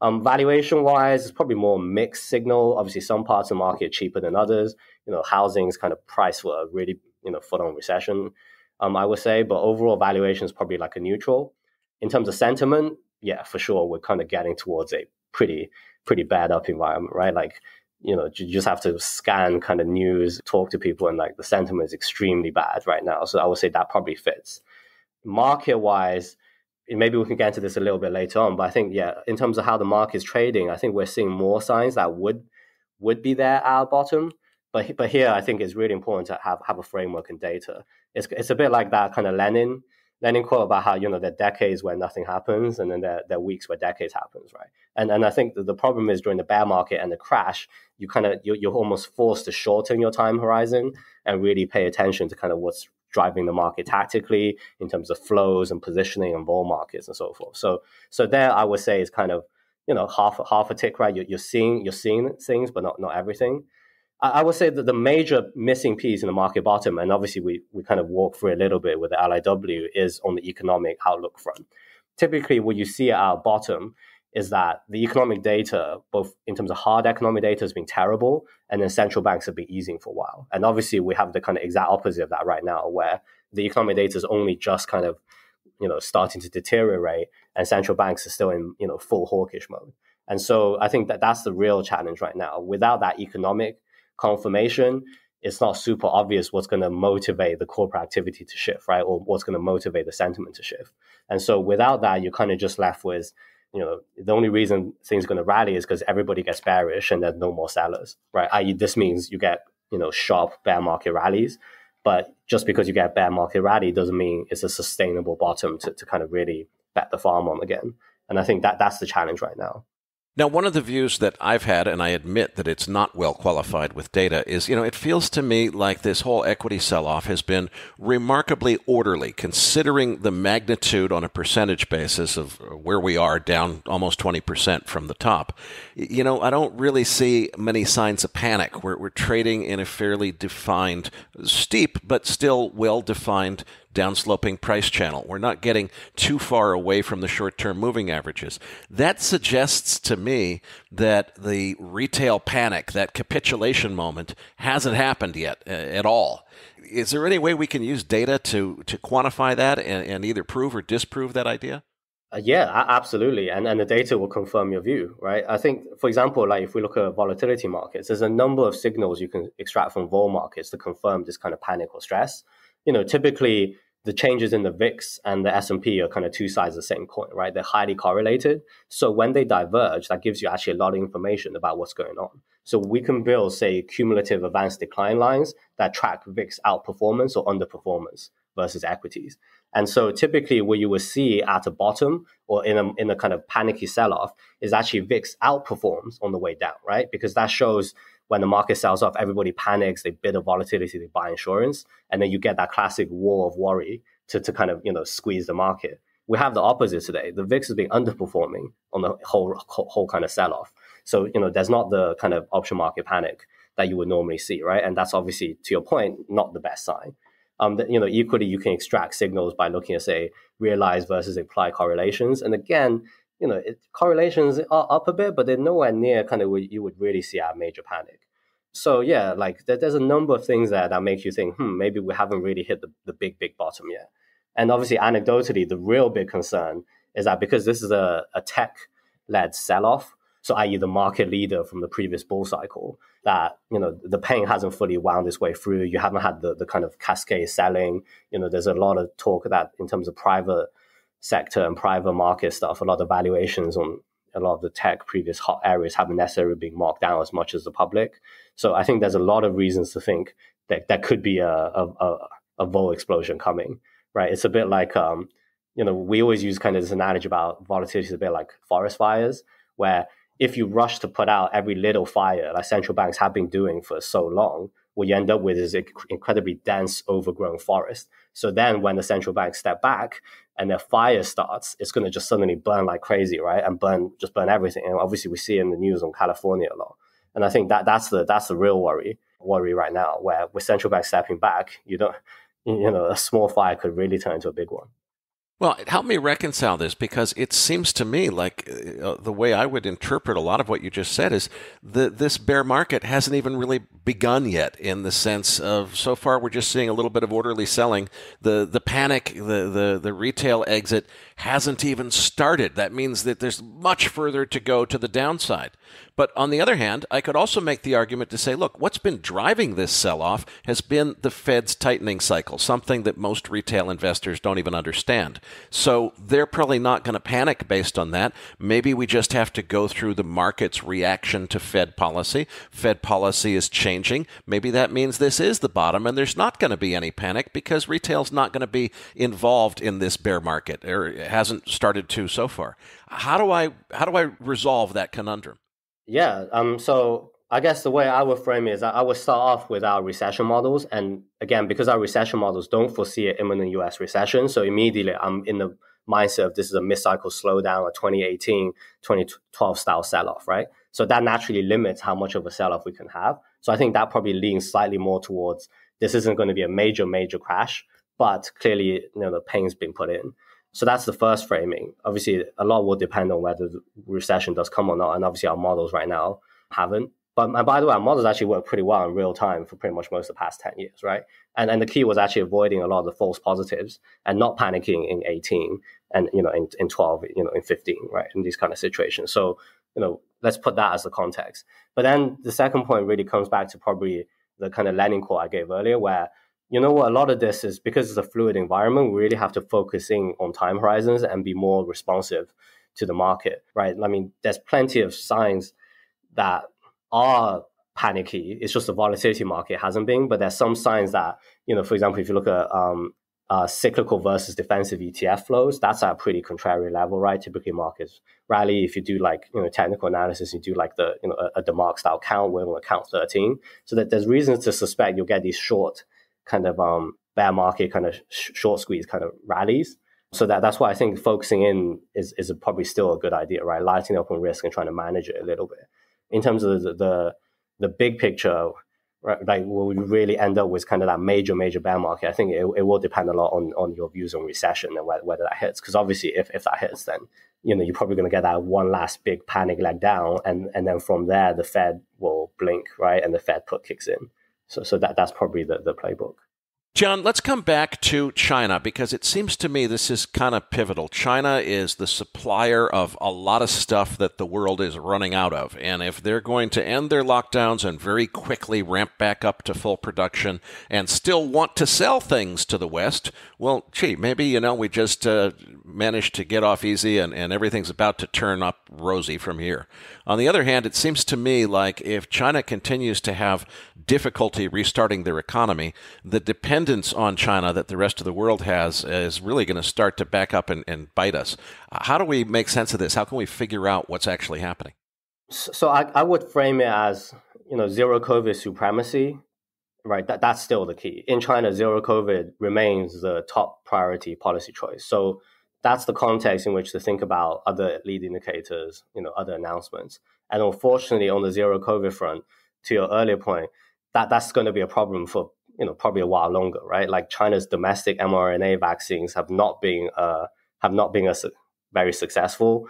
Um, valuation wise, it's probably more mixed signal. Obviously, some parts of the market are cheaper than others. You know, housing is kind of priced for a really you know full on recession. Um, I would say, but overall valuation is probably like a neutral. In terms of sentiment, yeah, for sure, we're kind of getting towards a pretty pretty bad up environment, right? Like you know, you just have to scan kind of news, talk to people, and like the sentiment is extremely bad right now. So I would say that probably fits. Market wise, maybe we can get into this a little bit later on, but I think yeah, in terms of how the market is trading, I think we're seeing more signs that would would be there at our bottom. But but here, I think it's really important to have have a framework and data. It's it's a bit like that kind of Lenin Lenin quote about how you know there are decades where nothing happens, and then there, there are weeks where decades happens, right? And and I think the problem is during the bear market and the crash, you kind of you're, you're almost forced to shorten your time horizon and really pay attention to kind of what's driving the market tactically in terms of flows and positioning and bull markets and so forth. So so there, I would say is kind of you know half half a tick, right? You're, you're seeing you're seeing things, but not not everything. I would say that the major missing piece in the market bottom, and obviously we, we kind of walk through a little bit with the LIW, is on the economic outlook front. Typically, what you see at our bottom is that the economic data, both in terms of hard economic data, has been terrible, and then central banks have been easing for a while. And obviously, we have the kind of exact opposite of that right now, where the economic data is only just kind of you know starting to deteriorate, and central banks are still in you know full hawkish mode. And so I think that that's the real challenge right now. Without that economic confirmation, it's not super obvious what's going to motivate the corporate activity to shift, right? Or what's going to motivate the sentiment to shift. And so without that, you're kind of just left with, you know, the only reason things are going to rally is because everybody gets bearish and there's no more sellers, right? I.e., this means you get, you know, sharp bear market rallies. But just because you get bear market rally doesn't mean it's a sustainable bottom to, to kind of really bet the farm on again. And I think that that's the challenge right now. Now, one of the views that I've had, and I admit that it's not well qualified with data, is you know, it feels to me like this whole equity sell off has been remarkably orderly, considering the magnitude on a percentage basis of where we are, down almost 20% from the top. You know, I don't really see many signs of panic. We're, we're trading in a fairly defined, steep, but still well defined downsloping price channel. We're not getting too far away from the short term moving averages. That suggests to me that the retail panic, that capitulation moment, hasn't happened yet uh, at all. Is there any way we can use data to, to quantify that and, and either prove or disprove that idea? Uh, yeah, absolutely. And, and the data will confirm your view, right? I think, for example, like if we look at volatility markets, there's a number of signals you can extract from vol markets to confirm this kind of panic or stress. You know, typically the changes in the VIX and the S&P are kind of two sides of the same coin, right? They're highly correlated. So when they diverge, that gives you actually a lot of information about what's going on. So we can build, say, cumulative advanced decline lines that track VIX outperformance or underperformance versus equities. And so typically what you will see at a bottom or in a, in a kind of panicky sell-off is actually VIX outperforms on the way down, right? Because that shows when the market sells off, everybody panics, they bid a volatility, they buy insurance, and then you get that classic war of worry to, to kind of you know squeeze the market. We have the opposite today. The VIX has been underperforming on the whole whole kind of sell off. So you know there's not the kind of option market panic that you would normally see, right? And that's obviously to your point, not the best sign. Um, that, you know, equally you can extract signals by looking at say realized versus implied correlations, and again, you know, it, correlations are up a bit, but they're nowhere near kind of what you would really see a major panic. So yeah, like there, there's a number of things that, that make you think, hmm, maybe we haven't really hit the, the big, big bottom yet. And obviously, anecdotally, the real big concern is that because this is a, a tech-led sell-off, so i.e. the market leader from the previous bull cycle, that, you know, the pain hasn't fully wound its way through. You haven't had the, the kind of cascade selling. You know, there's a lot of talk that in terms of private sector and private market stuff, a lot of valuations on a lot of the tech previous hot areas haven't necessarily been marked down as much as the public. So I think there's a lot of reasons to think that that could be a a, a, a vol explosion coming. Right? It's a bit like um, you know we always use kind of this analogy about volatility is a bit like forest fires, where if you rush to put out every little fire, like central banks have been doing for so long, what you end up with is an incredibly dense, overgrown forest. So then when the central banks step back and the fire starts, it's going to just suddenly burn like crazy, right? And burn, just burn everything. And obviously we see in the news on California a lot. And I think that that's the, that's the real worry, worry right now, where with central bank stepping back, you don't, you know, a small fire could really turn into a big one. Well, help me reconcile this because it seems to me like uh, the way I would interpret a lot of what you just said is that this bear market hasn't even really begun yet in the sense of so far we're just seeing a little bit of orderly selling. The the panic, the the, the retail exit hasn't even started. That means that there's much further to go to the downside. But on the other hand, I could also make the argument to say, look, what's been driving this sell off has been the Fed's tightening cycle, something that most retail investors don't even understand. So they're probably not going to panic based on that. Maybe we just have to go through the market's reaction to Fed policy. Fed policy is changing. Maybe that means this is the bottom and there's not going to be any panic because retail's not going to be involved in this bear market or hasn't started to so far. How do I how do I resolve that conundrum? Yeah. Um. So I guess the way I would frame it is I would start off with our recession models, and again, because our recession models don't foresee an imminent U.S. recession, so immediately I'm in the mindset of this is a mid-cycle slowdown, a 2018, 2012 style sell-off, right? So that naturally limits how much of a sell-off we can have. So I think that probably leans slightly more towards this isn't going to be a major, major crash, but clearly, you know, the pain's been put in. So that's the first framing. Obviously, a lot will depend on whether the recession does come or not. And obviously, our models right now haven't. But by the way, our models actually work pretty well in real time for pretty much most of the past 10 years, right? And, and the key was actually avoiding a lot of the false positives and not panicking in 18 and, you know, in, in 12, you know, in 15, right? In these kind of situations. So, you know, let's put that as the context. But then the second point really comes back to probably the kind of landing call I gave earlier, where you know what, a lot of this is because it's a fluid environment. We really have to focus in on time horizons and be more responsive to the market, right? I mean, there's plenty of signs that are panicky. It's just the volatility market hasn't been, but there's some signs that, you know, for example, if you look at um, uh, cyclical versus defensive ETF flows, that's at a pretty contrary level, right? Typically, markets rally. If you do like you know technical analysis, you do like the you know a, a DeMark style count, we're on count thirteen, so that there's reasons to suspect you'll get these short kind of um, bear market kind of sh- short squeeze kind of rallies. So that that's why I think focusing in is is probably still a good idea, right? Lighting up on risk and trying to manage it a little bit. In terms of the the, the big picture, right, like will we really end up with kind of that major major bear market? I think it, it will depend a lot on on your views on recession and whether, whether that hits. Because obviously, if if that hits, then you know you're probably going to get that one last big panic leg down, and and then from there the Fed will blink, right, and the Fed put kicks in. So, so that, that's probably the, the playbook. Tian, let's come back to China because it seems to me this is kind of pivotal. China is the supplier of a lot of stuff that the world is running out of. And if they're going to end their lockdowns and very quickly ramp back up to full production and still want to sell things to the West, well, gee, maybe, you know, we just uh, managed to get off easy and, and everything's about to turn up rosy from here. On the other hand, it seems to me like if China continues to have difficulty restarting their economy, the dependence on China that the rest of the world has is really going to start to back up and, and bite us. How do we make sense of this? How can we figure out what's actually happening? So I, I would frame it as you know zero COVID supremacy, right? That that's still the key in China. Zero COVID remains the top priority policy choice. So that's the context in which to think about other lead indicators, you know, other announcements. And unfortunately, on the zero COVID front, to your earlier point, that that's going to be a problem for you know probably a while longer, right? Like China's domestic mRNA vaccines have not been uh, have not been a, very successful.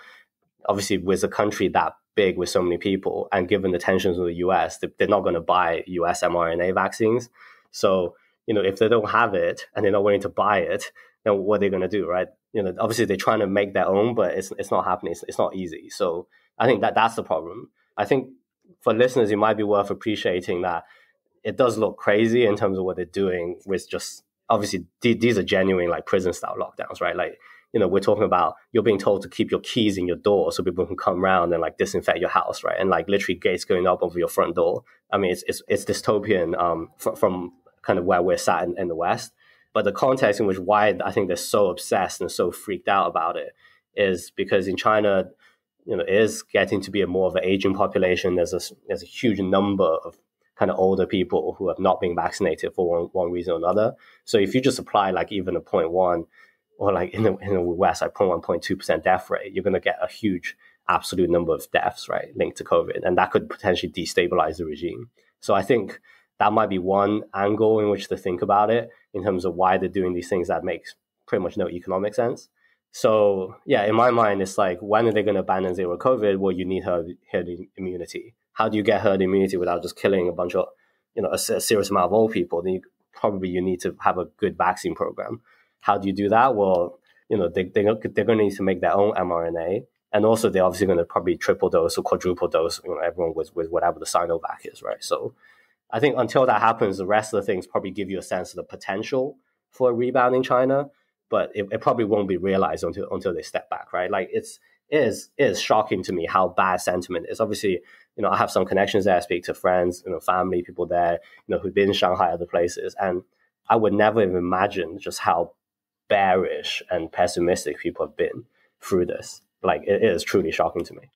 Obviously, with a country that big with so many people, and given the tensions with the U.S., they're not going to buy U.S. mRNA vaccines. So you know, if they don't have it and they're not willing to buy it, then what are they going to do, right? You know, obviously they're trying to make their own, but it's it's not happening. It's, it's not easy. So I think that that's the problem. I think for listeners, it might be worth appreciating that it does look crazy in terms of what they're doing with just obviously these are genuine like prison style lockdowns, right? Like you know, we're talking about you're being told to keep your keys in your door so people can come around and like disinfect your house, right? And like literally gates going up over your front door. I mean, it's it's, it's dystopian um, from, from kind of where we're sat in, in the West. But the context in which why I think they're so obsessed and so freaked out about it is because in China, you know, it is getting to be a more of an aging population. There's a there's a huge number of kind of older people who have not been vaccinated for one, one reason or another. So if you just apply like even a 0.1 or like in the, in the West, like 0.1, 0.2% death rate, you're going to get a huge absolute number of deaths, right, linked to COVID. And that could potentially destabilize the regime. So I think that might be one angle in which to think about it in terms of why they're doing these things that makes pretty much no economic sense. So yeah, in my mind, it's like when are they going to abandon zero COVID? Well, you need herd, herd immunity. How do you get herd immunity without just killing a bunch of, you know, a, a serious amount of old people? Then you, probably you need to have a good vaccine program. How do you do that? Well, you know, they, they, they're going to need to make their own mRNA. And also, they're obviously going to probably triple dose or quadruple dose, you know, everyone with, with whatever the Sinovac is, right? So I think until that happens, the rest of the things probably give you a sense of the potential for a rebound in China, but it, it probably won't be realized until until they step back, right? Like it's is is shocking to me how bad sentiment is. Obviously, you know, I have some connections there. I speak to friends, you know, family, people there, you know, who've been in Shanghai, other places, and I would never have imagined just how bearish and pessimistic people have been through this. Like it is truly shocking to me.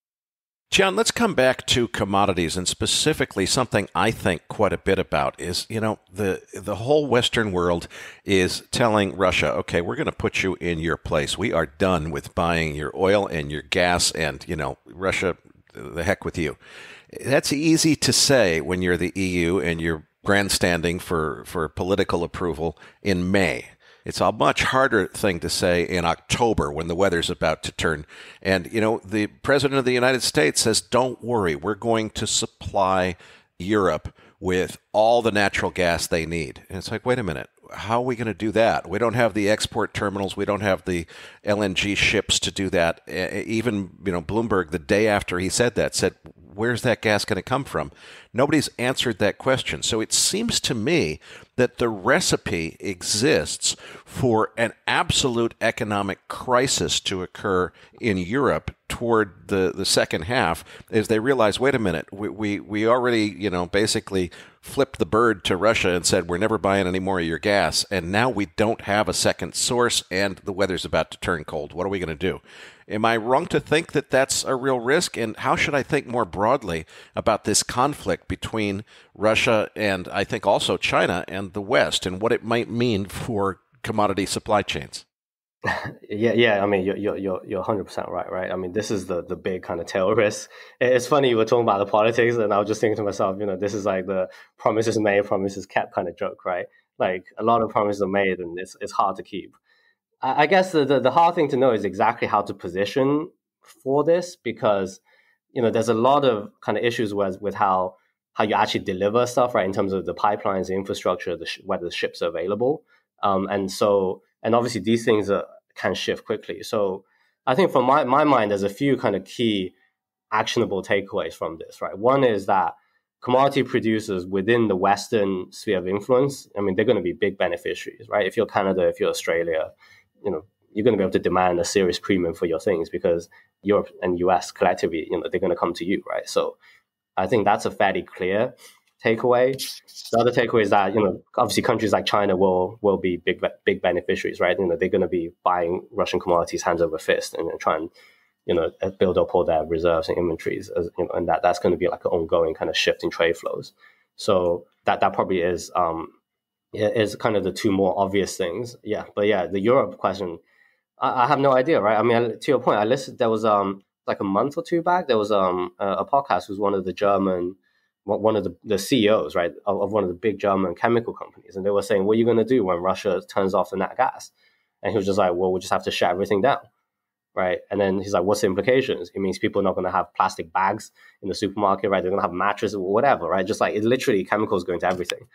Tian, let's come back to commodities and specifically something I think quite a bit about is, you know, the the whole western world is telling Russia, "Okay, we're going to put you in your place. We are done with buying your oil and your gas and, you know, Russia the heck with you." That's easy to say when you're the EU and you're grandstanding for for political approval in May. It's a much harder thing to say in October when the weather's about to turn. And, you know, the President of the United States says, don't worry, we're going to supply Europe with all the natural gas they need. And it's like, wait a minute, how are we going to do that? We don't have the export terminals. We don't have the LNG ships to do that. Even, you know, Bloomberg, the day after he said that, said, where's that gas going to come from? Nobody's answered that question. So it seems to me that the recipe exists for an absolute economic crisis to occur in Europe toward the, the second half as they realize, wait a minute, we, we, we already, you know, basically flipped the bird to Russia and said, we're never buying any more of your gas. And now we don't have a second source and the weather's about to turn cold. What are we going to do? Am I wrong to think that that's a real risk? And how should I think more broadly about this conflict between Russia and I think also China and the West and what it might mean for commodity supply chains? Yeah, yeah. I mean, you're you're you're 100 percent right, right? I mean, this is the the big kind of tail risk. It's funny you were talking about the politics, and I was just thinking to myself, you know, this is like the promises made, promises kept kind of joke, right? Like a lot of promises are made, and it's it's hard to keep. I, I guess the, the the hard thing to know is exactly how to position for this because you know there's a lot of kind of issues with with how how you actually deliver stuff, right? In terms of the pipelines, the infrastructure, the sh- whether the ships are available, um, and so and obviously these things are, can shift quickly. So I think from my, my mind, there's a few kind of key actionable takeaways from this, right? One is that commodity producers within the Western sphere of influence, I mean, they're going to be big beneficiaries, right? If you're Canada, if you're Australia, you know, you're going to be able to demand a serious premium for your things because Europe and US collectively, you know, they're going to come to you, right? So I think that's a fairly clear takeaway. The other takeaway is that you know obviously countries like China will will be big big beneficiaries, right? You know they're going to be buying Russian commodities hands over fist and, and try and you know build up all their reserves and inventories, as, you know, and that that's going to be like an ongoing kind of shift in trade flows. So that that probably is um is kind of the two more obvious things. Yeah, but yeah, the Europe question, I, I have no idea, right? I mean, to your point, I listened. There was um like a month or two back, there was um a, a podcast with one of the German one of the, the CEOs, right, of, of, one of the big German chemical companies, and they were saying, "What are you going to do when Russia turns off the nat gas?" And he was just like, "Well, we just have to shut everything down." Right. And then he's like, what's the implications? It means people are not going to have plastic bags in the supermarket, right? They're going to have mattresses or whatever, right? Just like it's literally chemicals going to everything.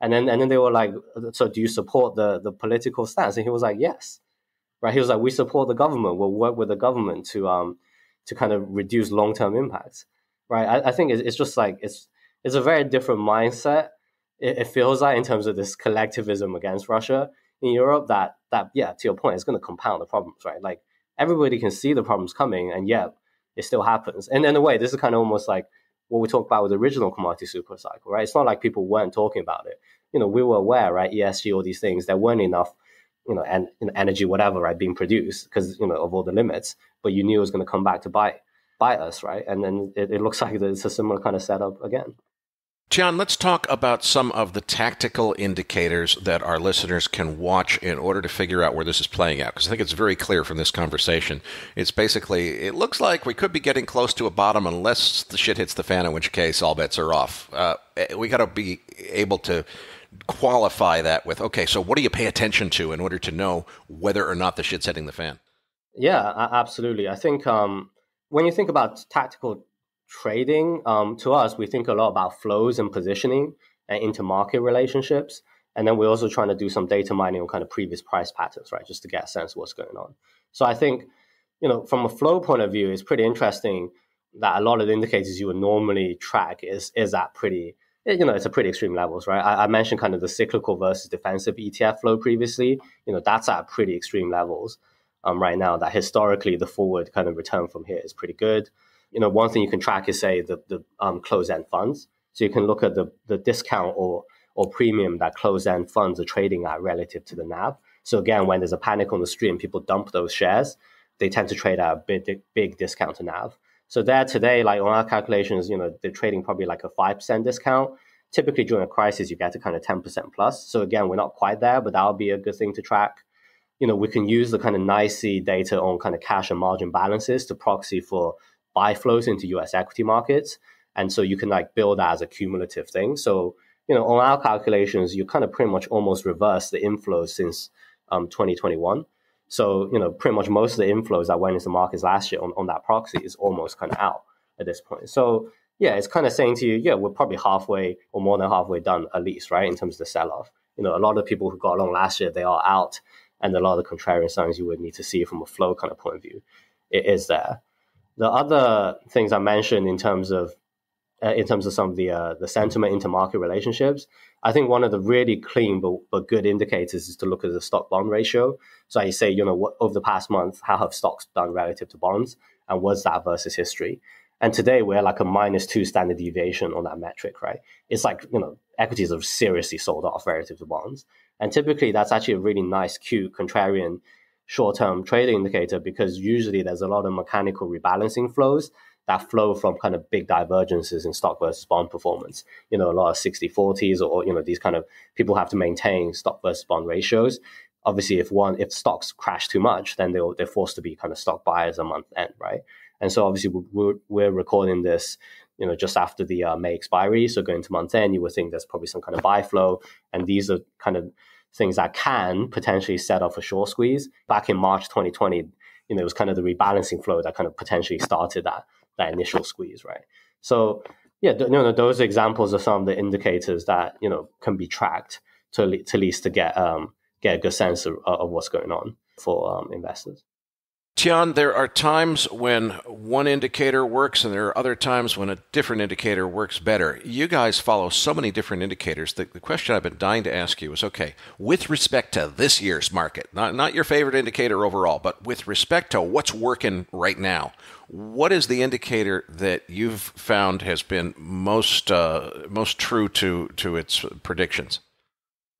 And then and then they were like, so do you support the the political stance? And he was like, yes. Right. He was like, we support the government. We'll work with the government to um to kind of reduce long term impacts. Right. I, I think it's, it's just like it's it's a very different mindset. It, it, feels like in terms of this collectivism against Russia in Europe that that yeah, to your point, it's going to compound the problems, right? Like everybody can see the problems coming, and yet it still happens. And in a way, this is kind of almost like what we talked about with the original commodity super cycle, right? It's not like people weren't talking about it. You know, we were aware, right? ESG, all these things, there weren't enough, you know, and you know, energy, whatever, right, being produced because you know of all the limits. But you knew it was going to come back to bite bite us, right? And then it, it looks like it's a similar kind of setup again. Tian, let's talk about some of the tactical indicators that our listeners can watch in order to figure out where this is playing out. Because I think it's very clear from this conversation. It's basically, it looks like we could be getting close to a bottom unless the shit hits the fan, in which case all bets are off. Uh, we got to be able to qualify that with, okay, so what do you pay attention to in order to know whether or not the shit's hitting the fan? Yeah, absolutely. I think um, when you think about tactical trading, um, to us, we think a lot about flows and positioning and intermarket relationships. And then we're also trying to do some data mining on kind of previous price patterns, right? Just to get a sense of what's going on. So I think, you know, from a flow point of view, it's pretty interesting that a lot of the indicators you would normally track is is at pretty, you know, it's a pretty extreme levels, right? I, I mentioned kind of the cyclical versus defensive ETF flow previously. You know, that's at pretty extreme levels um, right now. That historically the forward kind of return from here is pretty good you know, one thing you can track is say the, the um, closed-end funds. So you can look at the, the discount or or premium that closed-end funds are trading at relative to the NAV. So again, when there's a panic on the street and people dump those shares, they tend to trade at a big, big discount to NAV. So there today, like on our calculations, you know, they're trading probably like a 5% discount. Typically during a crisis, you get to kind of 10% plus. So again, we're not quite there, but that'll be a good thing to track. You know, we can use the kind of NYSE data on kind of cash and margin balances to proxy for buy flows into US equity markets. And so you can like build that as a cumulative thing. So, you know, on our calculations, you kind of pretty much almost reverse the inflows since um, 2021. So, you know, pretty much most of the inflows that went into markets last year on, on that proxy is almost kind of out at this point. So, yeah, it's kind of saying to you, yeah, we're probably halfway or more than halfway done at least, right, in terms of the sell off. You know, a lot of people who got along last year, they are out. And a lot of the contrarian signs you would need to see from a flow kind of point of view, it is there. The other things I mentioned in terms of uh, in terms of some of the uh, the sentiment into market relationships. I think one of the really clean but, but good indicators is to look at the stock bond ratio. So I say, you know, what, over the past month, how have stocks done relative to bonds, and was that versus history? And today we're like a minus two standard deviation on that metric, right? It's like, you know, equities are seriously sold off relative to bonds. And typically that's actually a really nice, cue, contrarian short-term trading indicator because usually there's a lot of mechanical rebalancing flows that flow from kind of big divergences in stock versus bond performance. You know, a lot of 60 40s or, you know, these kind of people have to maintain stock versus bond ratios. Obviously, if one, if stocks crash too much, then they're, they're forced to be kind of stock buyers a month end, right? And so obviously we're, we're recording this, you know, just after the uh, May expiry. So going to month end, you would think there's probably some kind of buy flow. And these are kind of things that can potentially set off a short squeeze. Back in March 2020, you know, it was kind of the rebalancing flow that kind of potentially started that that initial squeeze, right? So yeah, you know, those examples are some of the indicators that you know can be tracked to to at least to get um, get a good sense of, of what's going on for um, investors. Tian, there are times when one indicator works and there are other times when a different indicator works better. You guys follow so many different indicators. The, the, question I've been dying to ask you is okay, with respect to this year's market, not, not your favorite indicator overall, but with respect to what's working right now, what is the indicator that you've found has been most uh, most true to to its predictions?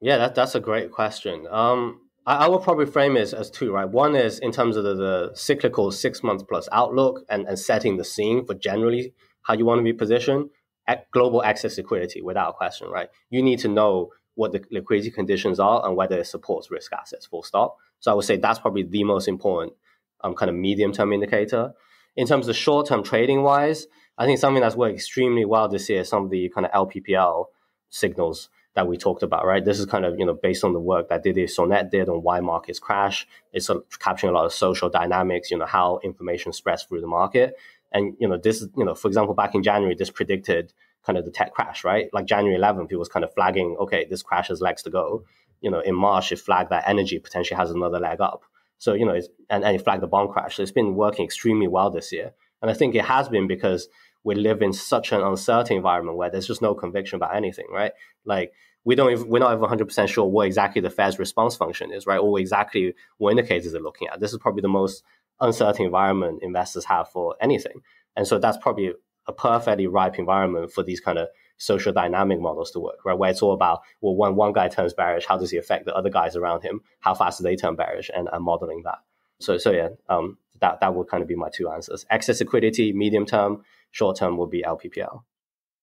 Yeah, that, that's a great question. Um, I, will probably frame it as, two, right? One is in terms of the, the cyclical six months plus outlook and, and setting the scene for generally how you want to be positioned at global excess liquidity without question, right? You need to know what the liquidity conditions are and whether it supports risk assets, full stop. So I would say that's probably the most important um, kind of medium term indicator in terms of short term trading wise, I think something that's worked extremely well this year, is some of the kind of LPPL signals that we talked about, right? This is kind of, you know, based on the work that Didier Sornette did on why markets crash. It's sort of capturing a lot of social dynamics, you know, how information spreads through the market. And, you know, this, you know, for example, back in January, this predicted kind of the tech crash, right? Like January 11th, it was kind of flagging, okay, this crash has legs to go. You know, in March, it flagged that energy potentially has another leg up. So, you know, and, and it flagged the bond crash. So it's been working extremely well this year. And I think it has been because we live in such an uncertain environment where there's just no conviction about anything, right? Like we don't even, we're not even 100% sure what exactly the Fed's response function is, right? Or exactly what indicators they're looking at. This is probably the most uncertain environment investors have for anything. And so that's probably a perfectly ripe environment for these kind of social dynamic models to work, right? Where it's all about, well, when one guy turns bearish, how does he affect the other guys around him? How fast do they turn bearish? And, and modeling that. So, so yeah, um, that, that would kind of be my two answers. Excess liquidity, medium term, short term will be LPPL.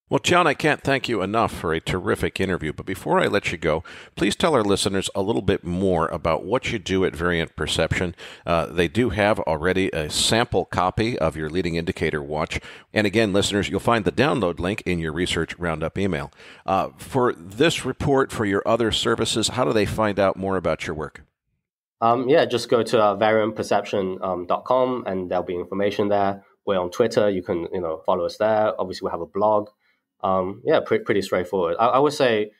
Well, Tian, I can't thank you enough for a terrific interview. But before I let you go, please tell our listeners a little bit more about what you do at Variant Perception. Uh, they do have already a sample copy of your leading indicator watch. And again, listeners, you'll find the download link in your Research Roundup email. Uh, for this report, for your other services, how do they find out more about your work? Um, yeah, just go to uh, variantperception.com um, and there'll be information there. We're on Twitter. You can you know follow us there. Obviously, we have a blog um, yeah, pretty, pretty straightforward. I, I, would say,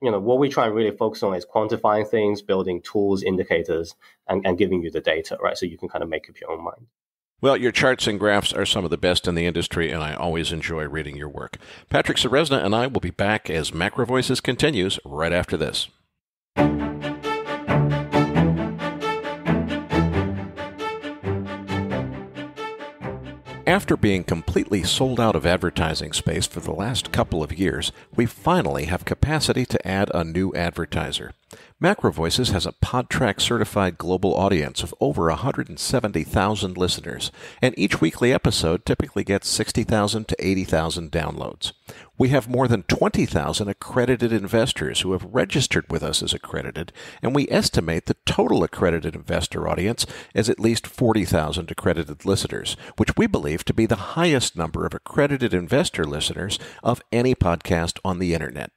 you know, what we try and really focus on is quantifying things, building tools, indicators, and, and giving you the data, right? So you can kind of make up your own mind. Well, your charts and graphs are some of the best in the industry, and I always enjoy reading your work. Patrick Ceresna and I will be back as Macro Voices continues right after this. After being completely sold out of advertising space for the last couple of years, we finally have capacity to add a new advertiser. Macro Voices has a Podtrac certified global audience of over 170,000 listeners, and each weekly episode typically gets 60,000 to 80,000 downloads. We have more than 20,000 accredited investors who have registered with us as accredited, and we estimate the total accredited investor audience as at least 40,000 accredited listeners, which we believe to be the highest number of accredited investor listeners of any podcast on the internet.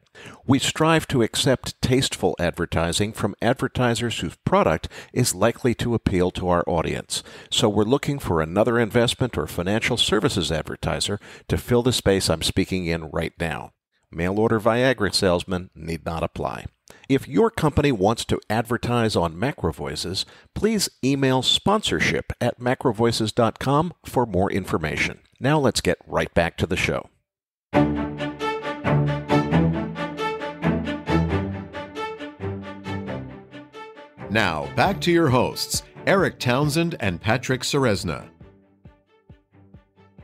We strive to accept tasteful advertising from advertisers whose product is likely to appeal to our audience. So we're looking for another investment or financial services advertiser to fill the space I'm speaking in right now. Mail order Viagra salesmen need not apply. If your company wants to advertise on MacroVoices, please email sponsorship at macrovoices.com for more information. Now let's get right back to the show. Now, back to your hosts, Erik Townsend and Patrick Ceresna.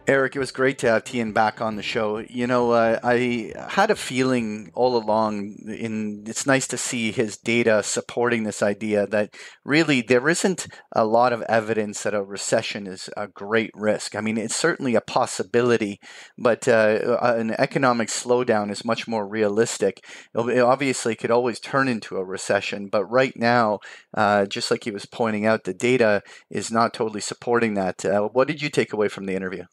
Erik, it was great to have Tian back on the show. You know, uh, I had a feeling all along, in it's nice to see his data supporting this idea that really there isn't a lot of evidence that a recession is a great risk. I mean, it's certainly a possibility, but uh, an economic slowdown is much more realistic. It obviously could always turn into a recession, but right now, uh, just like he was pointing out, the data is not totally supporting that. Uh, what did you take away from the interview?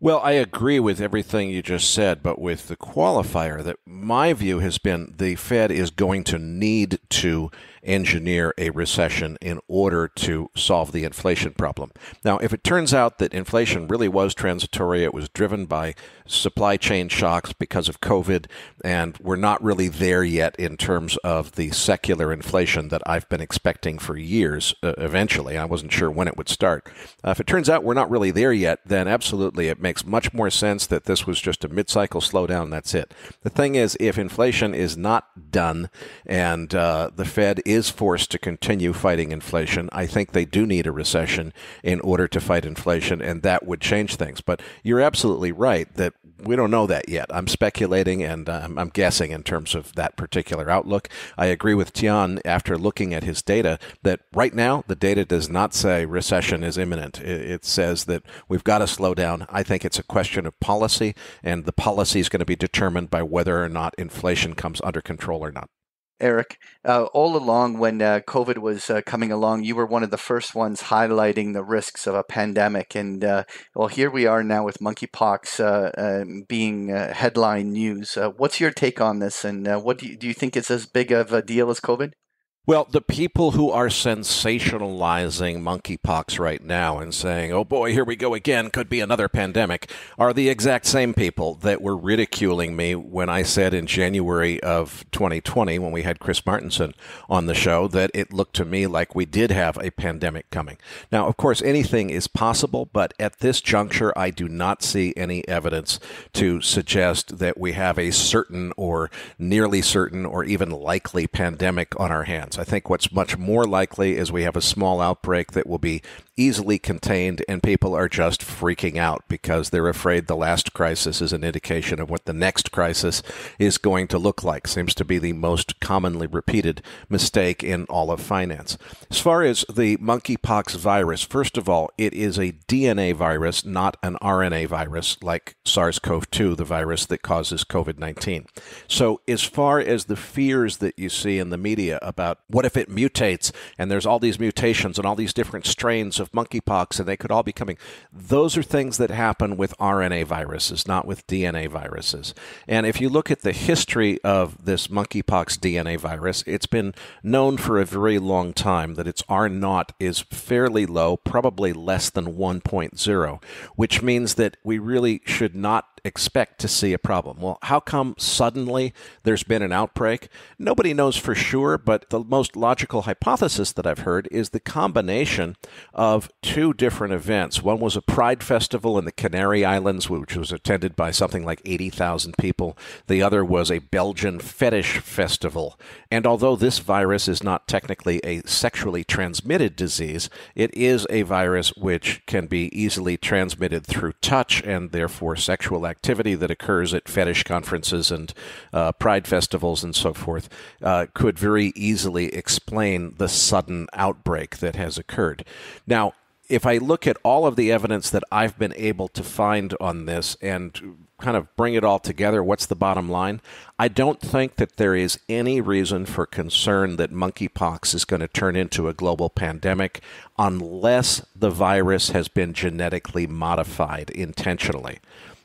Well, I agree with everything you just said, but with the qualifier that my view has been the Fed is going to need to engineer a recession in order to solve the inflation problem. Now, if it turns out that inflation really was transitory, it was driven by supply chain shocks because of COVID, and we're not really there yet in terms of the secular inflation that I've been expecting for years uh, eventually. I wasn't sure when it would start. Uh, if it turns out we're not really there yet, then absolutely it makes much more sense that this was just a mid cycle slowdown. That's it. The thing is, if inflation is not done and uh, the Fed is is forced to continue fighting inflation, I think they do need a recession in order to fight inflation, and that would change things. But you're absolutely right that we don't know that yet. I'm speculating and um, I'm guessing in terms of that particular outlook. I agree with Tian after looking at his data that right now the data does not say recession is imminent. It says that we've got to slow down. I think it's a question of policy, and the policy is going to be determined by whether or not inflation comes under control or not. Erik. Uh, all along, when uh, COVID was uh, coming along, you were one of the first ones highlighting the risks of a pandemic. And uh, well, here we are now with monkeypox uh, um, being uh, headline news. what's your take on this? And what do you, do you think it's as big of a deal as COVID? Well, the people who are sensationalizing monkeypox right now and saying, oh boy, here we go again, could be another pandemic, are the exact same people that were ridiculing me when I said in January of 2020, when we had Chris Martenson on the show, that it looked to me like we did have a pandemic coming. Now, of course, anything is possible, but at this juncture, I do not see any evidence to suggest that we have a certain or nearly certain or even likely pandemic on our hands. I think what's much more likely is we have a small outbreak that will be easily contained and people are just freaking out because they're afraid the last crisis is an indication of what the next crisis is going to look like. Seems to be the most commonly repeated mistake in all of finance. As far as the monkeypox virus, first of all, it is a DNA virus, not an RNA virus like SARS CoV 2, the virus that causes COVID 19. So, as far as the fears that you see in the media about what if it mutates and there's all these mutations and all these different strains of monkeypox and they could all be coming, those are things that happen with RNA viruses, not with DNA viruses. And if you look at the history of this monkeypox DNA virus, it's been known for a very long time that its R naught is fairly low, probably less than 1.0, which means that we really should not expect to see a problem. Well, how come suddenly there's been an outbreak? Nobody knows for sure, but the most logical hypothesis that I've heard is the combination of two different events. One was a pride festival in the Canary Islands, which was attended by something like 80,000 people. The other was a Belgian fetish festival. And although this virus is not technically a sexually transmitted disease, it is a virus which can be easily transmitted through touch and therefore sexual activity that occurs at fetish conferences and uh, pride festivals and so forth uh, could very easily explain the sudden outbreak that has occurred. Now, if I look at all of the evidence that I've been able to find on this and kind of bring it all together, what's the bottom line? I don't think that there is any reason for concern that monkeypox is going to turn into a global pandemic unless the virus has been genetically modified intentionally.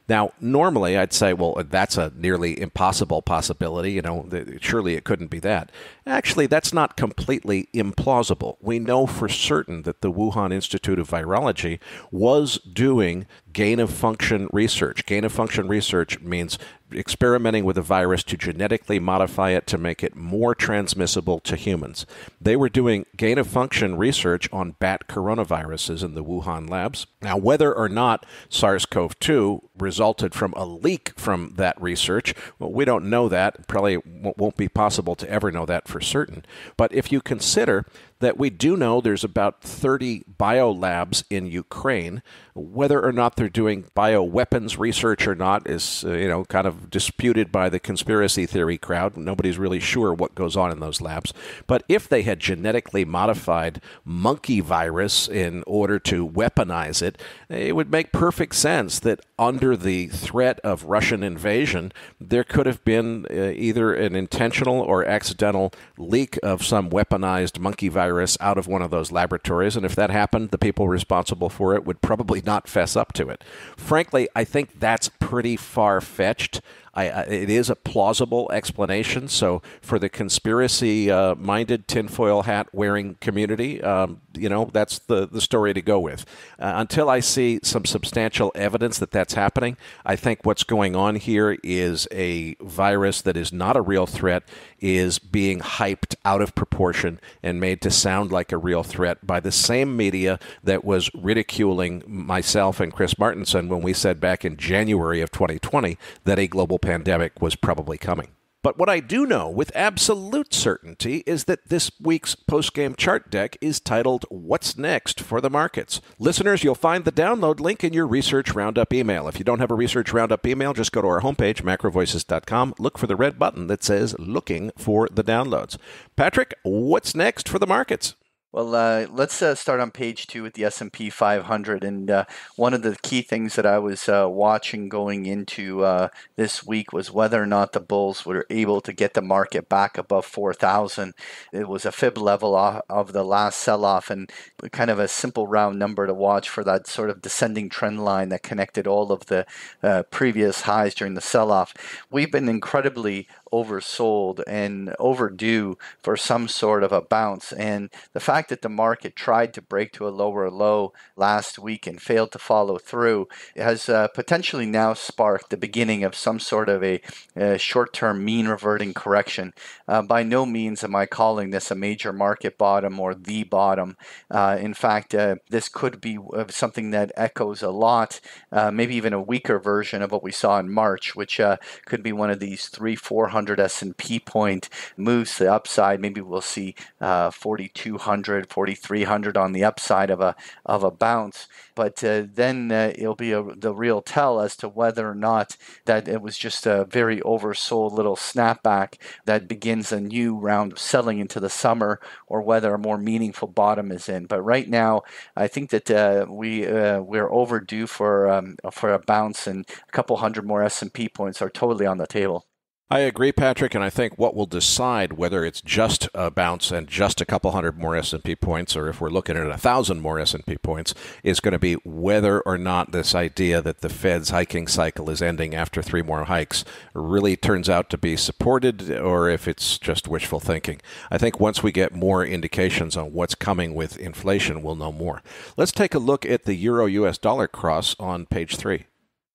Now, normally I'd say, well, that's a nearly impossible possibility. You know, surely it couldn't be that. Actually, that's not completely implausible. We know for certain that the Wuhan Institute of Virology was doing gain of function research. Gain of function research means experimenting with a virus to genetically modify it to make it more transmissible to humans. They were doing gain of function research on bat coronaviruses in the Wuhan labs. Now, whether or not SARS CoV 2 resulted from a leak from that research, well, we don't know that. Probably won't be possible to ever know that for certain. But if you consider that we do know there's about 30 biolabs in Ukraine. Whether or not they're doing bioweapons research or not is, uh, you know, kind of disputed by the conspiracy theory crowd. Nobody's really sure what goes on in those labs. But if they had genetically modified monkey virus in order to weaponize it, it would make perfect sense that under the threat of Russian invasion, there could have been uh, either an intentional or accidental leak of some weaponized monkey virus out of one of those laboratories. And if that happened, the people responsible for it would probably not fess up to it. Frankly, I think that's pretty far fetched. I, it is a plausible explanation. So for the conspiracy-minded uh, tinfoil hat wearing community, um, you know that's the the story to go with. Uh, until I see some substantial evidence that that's happening, I think what's going on here is a virus that is not a real threat is being hyped out of proportion and made to sound like a real threat by the same media that was ridiculing myself and Chris Martenson when we said back in January of 2020 that a global pandemic was probably coming. But what I do know with absolute certainty is that this week's postgame chart deck is titled What's Next for the Markets. Listeners, you'll find the download link in your Research Roundup email. If you don't have a Research Roundup email, just go to our homepage, macrovoices.com, look for the red button that says Looking for the Downloads. Patrick, what's next for the markets? Well, uh, let's uh, start on page two with the S&P 500. And uh, one of the key things that I was uh, watching going into uh, this week was whether or not the bulls were able to get the market back above 4,000. It was a fib level of the last sell-off and kind of a simple round number to watch for that sort of descending trend line that connected all of the uh, previous highs during the sell-off. We've been incredibly oversold and overdue for some sort of a bounce. And the fact that the market tried to break to a lower low last week and failed to follow through has uh, potentially now sparked the beginning of some sort of a, a short term mean reverting correction. Uh, by no means am I calling this a major market bottom or the bottom. Uh, in fact, uh, this could be uh, something that echoes a lot, uh, maybe even a weaker version of what we saw in March, which could be one of these three, four hundred 400 S&P point moves the upside, maybe we'll see uh, 4,200, 4,300 on the upside of a of a bounce. But uh, then uh, it'll be a, the real tell as to whether or not that it was just a very oversold little snapback that begins a new round of selling into the summer, or whether a more meaningful bottom is in. But right now, I think that uh, we uh, we're overdue for um, for a bounce, and a couple hundred more S&P points are totally on the table. I agree, Patrick, and I think what will decide whether it's just a bounce and just a couple hundred more S&P points, or if we're looking at a thousand more S&P points, is going to be whether or not this idea that the Fed's hiking cycle is ending after three more hikes really turns out to be supported, or if it's just wishful thinking. I think once we get more indications on what's coming with inflation, we'll know more. Let's take a look at the Euro-U.S. dollar cross on page three.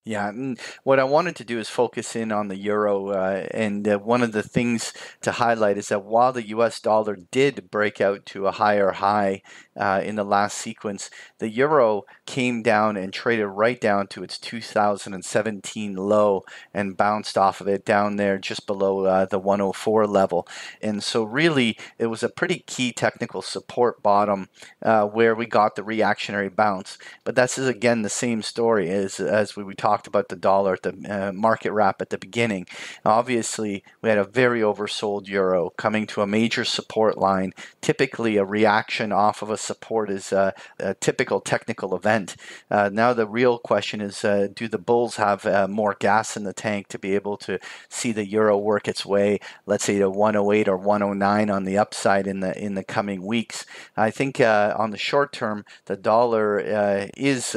Yeah, and what I wanted to do is focus in on the euro. Uh, and uh, one of the things to highlight is that while the US dollar did break out to a higher high uh, in the last sequence, the euro came down and traded right down to its 2017 low and bounced off of it down there just below uh, the 104 level. And so, really, it was a pretty key technical support bottom uh, where we got the reactionary bounce. But that's again the same story as, as we, we talked about the dollar at the uh, market wrap at the beginning. Obviously, we had a very oversold euro coming to a major support line, typically a reaction off of a support is a, a typical technical event. Uh, now the real question is, uh, do the bulls have uh, more gas in the tank to be able to see the euro work its way, let's say to 108 or 109 on the upside in the in the coming weeks? I think uh, on the short term, the dollar uh, is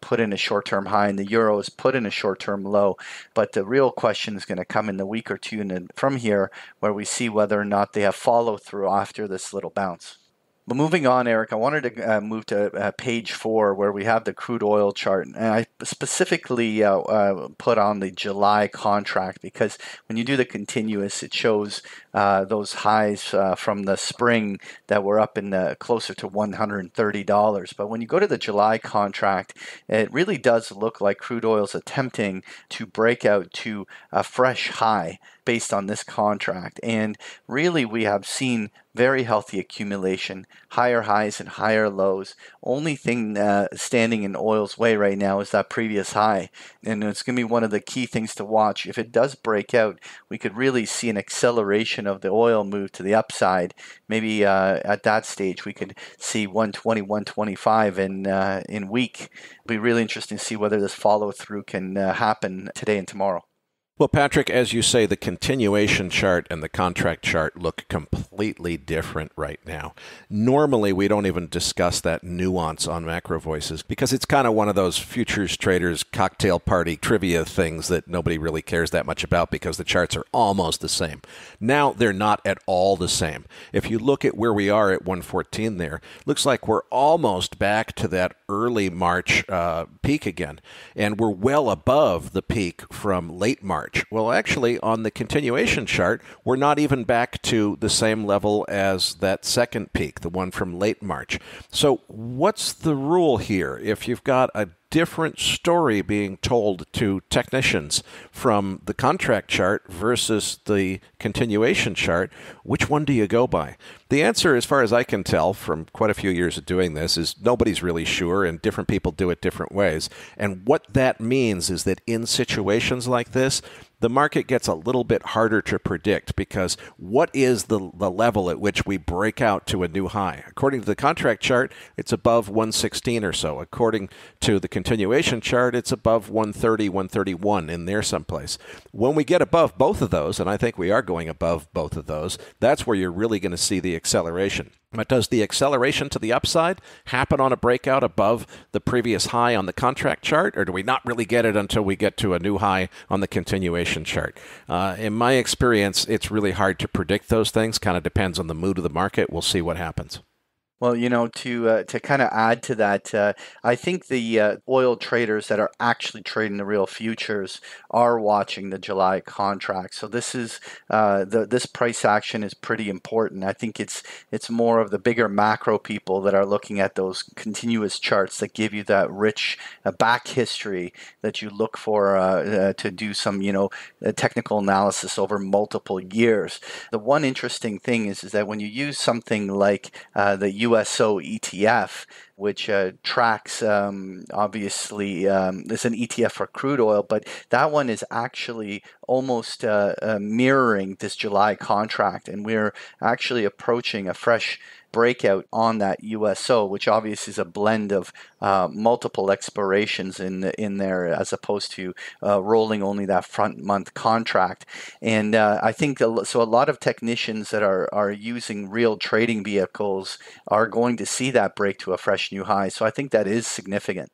put in a short term high, and the euro is put in a short term low. But the real question is going to come in the week or two from here, where we see whether or not they have follow through after this little bounce. But moving on, Erik, I wanted to uh, move to uh, page four where we have the crude oil chart. And I specifically uh, uh put on the July contract because when you do the continuous, it shows uh, those highs uh, from the spring that were up in the closer to $130. But when you go to the July contract, it really does look like crude oil is attempting to break out to a fresh high based on this contract. And really, we have seen very healthy accumulation, higher highs and higher lows. Only thing uh, standing in oil's way right now is that previous high. And it's going to be one of the key things to watch. If it does break out, we could really see an acceleration of the oil move to the upside. Maybe uh, at that stage, we could see 120, 125 in, uh, in week. It'll be really interesting to see whether this follow through can uh, happen today and tomorrow. Well, Patrick, as you say, the continuation chart and the contract chart look completely different right now. Normally, we don't even discuss that nuance on macro voices because it's kind of one of those futures traders cocktail party trivia things that nobody really cares that much about because the charts are almost the same. Now, they're not at all the same. If you look at where we are at 114 there, looks like we're almost back to that early March uh, peak again. And we're well above the peak from late March. March. Well, actually, on the continuation chart, we're not even back to the same level as that second peak, the one from late March. So, what's the rule here? If you've got a different story being told to technicians from the contract chart versus the continuation chart, which one do you go by? The answer, as far as I can tell from quite a few years of doing this, is nobody's really sure, and different people do it different ways. And what that means is that in situations like this, the market gets a little bit harder to predict because what is the, the level at which we break out to a new high? According to the contract chart, it's above 116 or so. According to the continuation chart, it's above 130, 131 in there someplace. When we get above both of those, and I think we are going above both of those, that's where you're really going to see the acceleration. But does the acceleration to the upside happen on a breakout above the previous high on the contract chart, or do we not really get it until we get to a new high on the continuation chart? Uh, in my experience, it's really hard to predict those things. Kind of depends on the mood of the market. We'll see what happens. Well, you know, to uh, to kind of add to that, uh, I think the uh, oil traders that are actually trading the real futures are watching the July contract. So this is uh, the this price action is pretty important. I think it's it's more of the bigger macro people that are looking at those continuous charts that give you that rich uh, back history that you look for uh, to do some you know technical analysis over multiple years. The one interesting thing is is that when you use something like the U USO ETF, which uh, tracks um, obviously um, there's an ETF for crude oil, but that one is actually almost uh, uh, mirroring this July contract, and we're actually approaching a fresh breakout on that USO, which obviously is a blend of uh, multiple expirations in in there, as opposed to uh, rolling only that front month contract. And uh, I think so. A lot of technicians that are are using real trading vehicles are going to see that break to a fresh new high. So I think that is significant.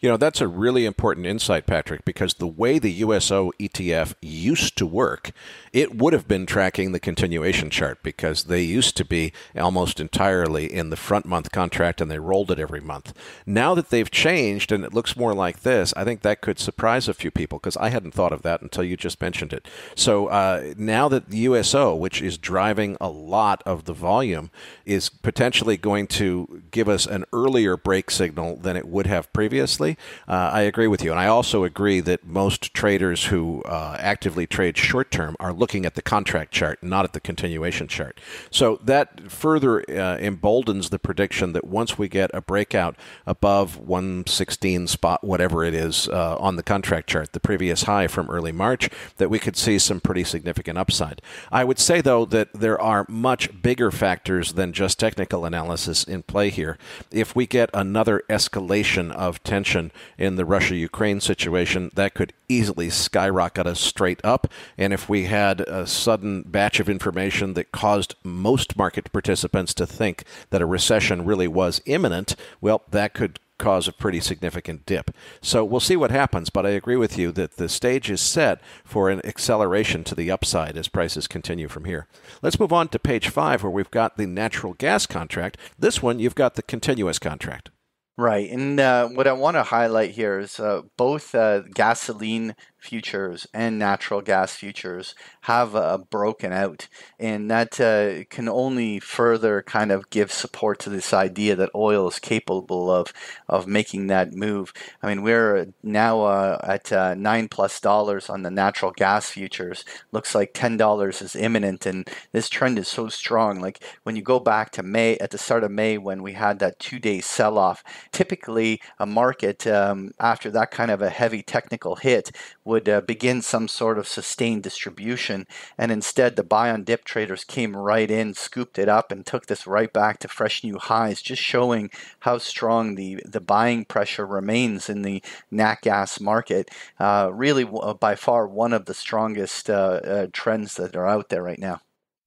You know, that's a really important insight, Patrick, because the way the USO ETF used to work, it would have been tracking the continuation chart because they used to be almost entirely in the front month contract and they rolled it every month. Now that they've changed and it looks more like this, I think that could surprise a few people because I hadn't thought of that until you just mentioned it. So uh, now that the USO, which is driving a lot of the volume, is potentially going to give us an earlier break signal than it would have previously uh, I agree with you. And I also agree that most traders who uh, actively trade short term are looking at the contract chart, not at the continuation chart. So that further uh, emboldens the prediction that once we get a breakout above 116 spot, whatever it is, uh, on the contract chart, the previous high from early March, that we could see some pretty significant upside. I would say, though, that there are much bigger factors than just technical analysis in play here. If we get another escalation of tension, in the Russia Ukraine situation, that could easily skyrocket us straight up. And if we had a sudden batch of information that caused most market participants to think that a recession really was imminent, well, that could cause a pretty significant dip. So we'll see what happens, but I agree with you that the stage is set for an acceleration to the upside as prices continue from here. Let's move on to page five, where we've got the natural gas contract. This one, you've got the continuous contract. Right. And uh, what I want to highlight here is uh, both uh, gasoline futures and natural gas futures have uh, broken out. And that uh, can only further kind of give support to this idea that oil is capable of, of making that move. I mean, we're now uh, at uh, nine plus dollars on the natural gas futures. Looks like $10 is imminent. And this trend is so strong. Like when you go back to May, at the start of May, when we had that two day sell off, typically a market um, after that kind of a heavy technical hit would uh, begin some sort of sustained distribution. And instead, the buy on dip traders came right in, scooped it up, and took this right back to fresh new highs, just showing how strong the, the buying pressure remains in the nat gas market. Uh, really, by far, one of the strongest uh, uh, trends that are out there right now.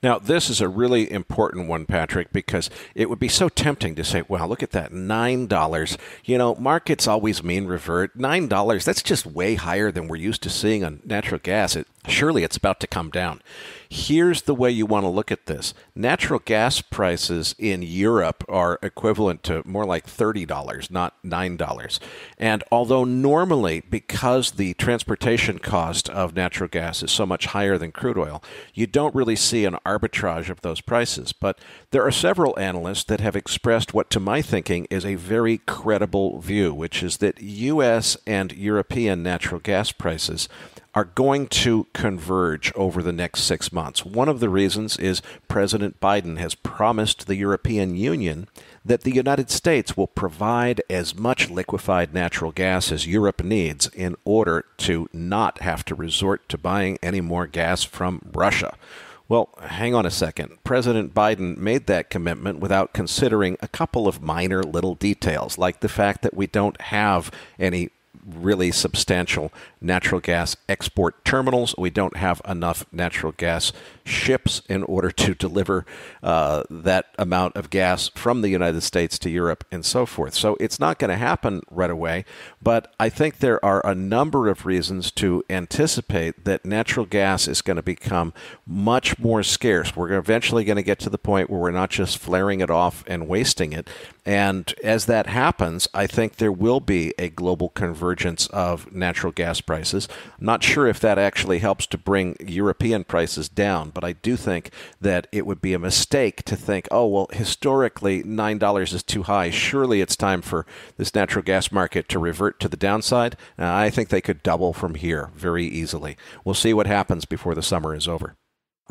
Now, this is a really important one, Patrick, because it would be so tempting to say, well, look at that, $9. You know, markets always mean revert. $9, that's just way higher than we're used to seeing on natural gas. Surely it's about to come down. Here's the way you want to look at this natural gas prices in Europe are equivalent to more like $30, not $9. And although normally, because the transportation cost of natural gas is so much higher than crude oil, you don't really see an arbitrage of those prices. But there are several analysts that have expressed what, to my thinking, is a very credible view, which is that U.S. and European natural gas prices are going to converge over the next six months. One of the reasons is President Biden has promised the European Union that the United States will provide as much liquefied natural gas as Europe needs in order to not have to resort to buying any more gas from Russia. Well, hang on a second. President Biden made that commitment without considering a couple of minor little details, like the fact that we don't have any really substantial natural gas export terminals. We don't have enough natural gas ships in order to deliver uh, that amount of gas from the United States to Europe and so forth. So it's not going to happen right away. But I think there are a number of reasons to anticipate that natural gas is going to become much more scarce. We're eventually going to get to the point where we're not just flaring it off and wasting it. And as that happens, I think there will be a global convergence of natural gas prices. I'm not sure if that actually helps to bring European prices down, but I do think that it would be a mistake to think, oh, well, historically, $9 is too high. Surely it's time for this natural gas market to revert to the downside. Uh, I think they could double from here very easily. We'll see what happens before the summer is over.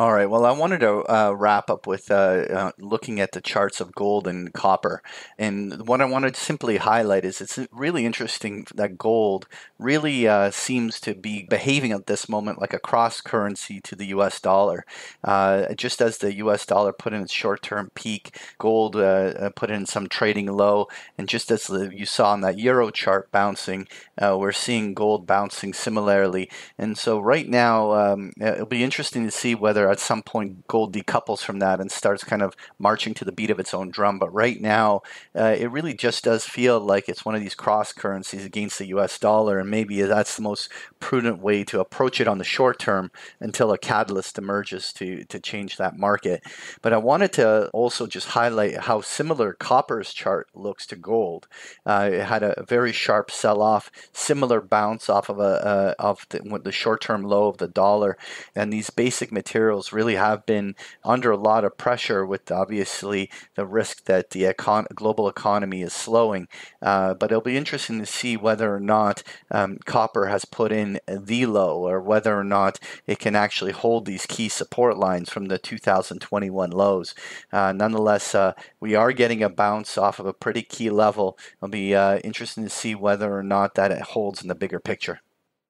All right. Well, I wanted to uh, wrap up with uh, uh, looking at the charts of gold and copper. And what I wanted to simply highlight is it's really interesting that gold really uh, seems to be behaving at this moment like a cross currency to the US dollar. Uh, just as the US dollar put in its short term peak, gold uh, put in some trading low. And just as you saw on that euro chart bouncing, we're seeing gold bouncing similarly. And so, right now, um, it'll be interesting to see whether at some point gold decouples from that and starts kind of marching to the beat of its own drum. But right now, uh, it really just does feel like it's one of these cross currencies against the US dollar. And maybe that's the most prudent way to approach it on the short term until a catalyst emerges to, to change that market. But I wanted to also just highlight how similar copper's chart looks to gold. Uh, it had a very sharp sell off, similar bounce off of a uh, of the, the short term low of the dollar. And these basic materials really have been under a lot of pressure with obviously the risk that the econ- global economy is slowing. Uh, but it'll be interesting to see whether or not um, copper has put in the low or whether or not it can actually hold these key support lines from the 2021 lows. Uh, nonetheless, uh, we are getting a bounce off of a pretty key level. It'll be uh, interesting to see whether or not that it holds in the bigger picture.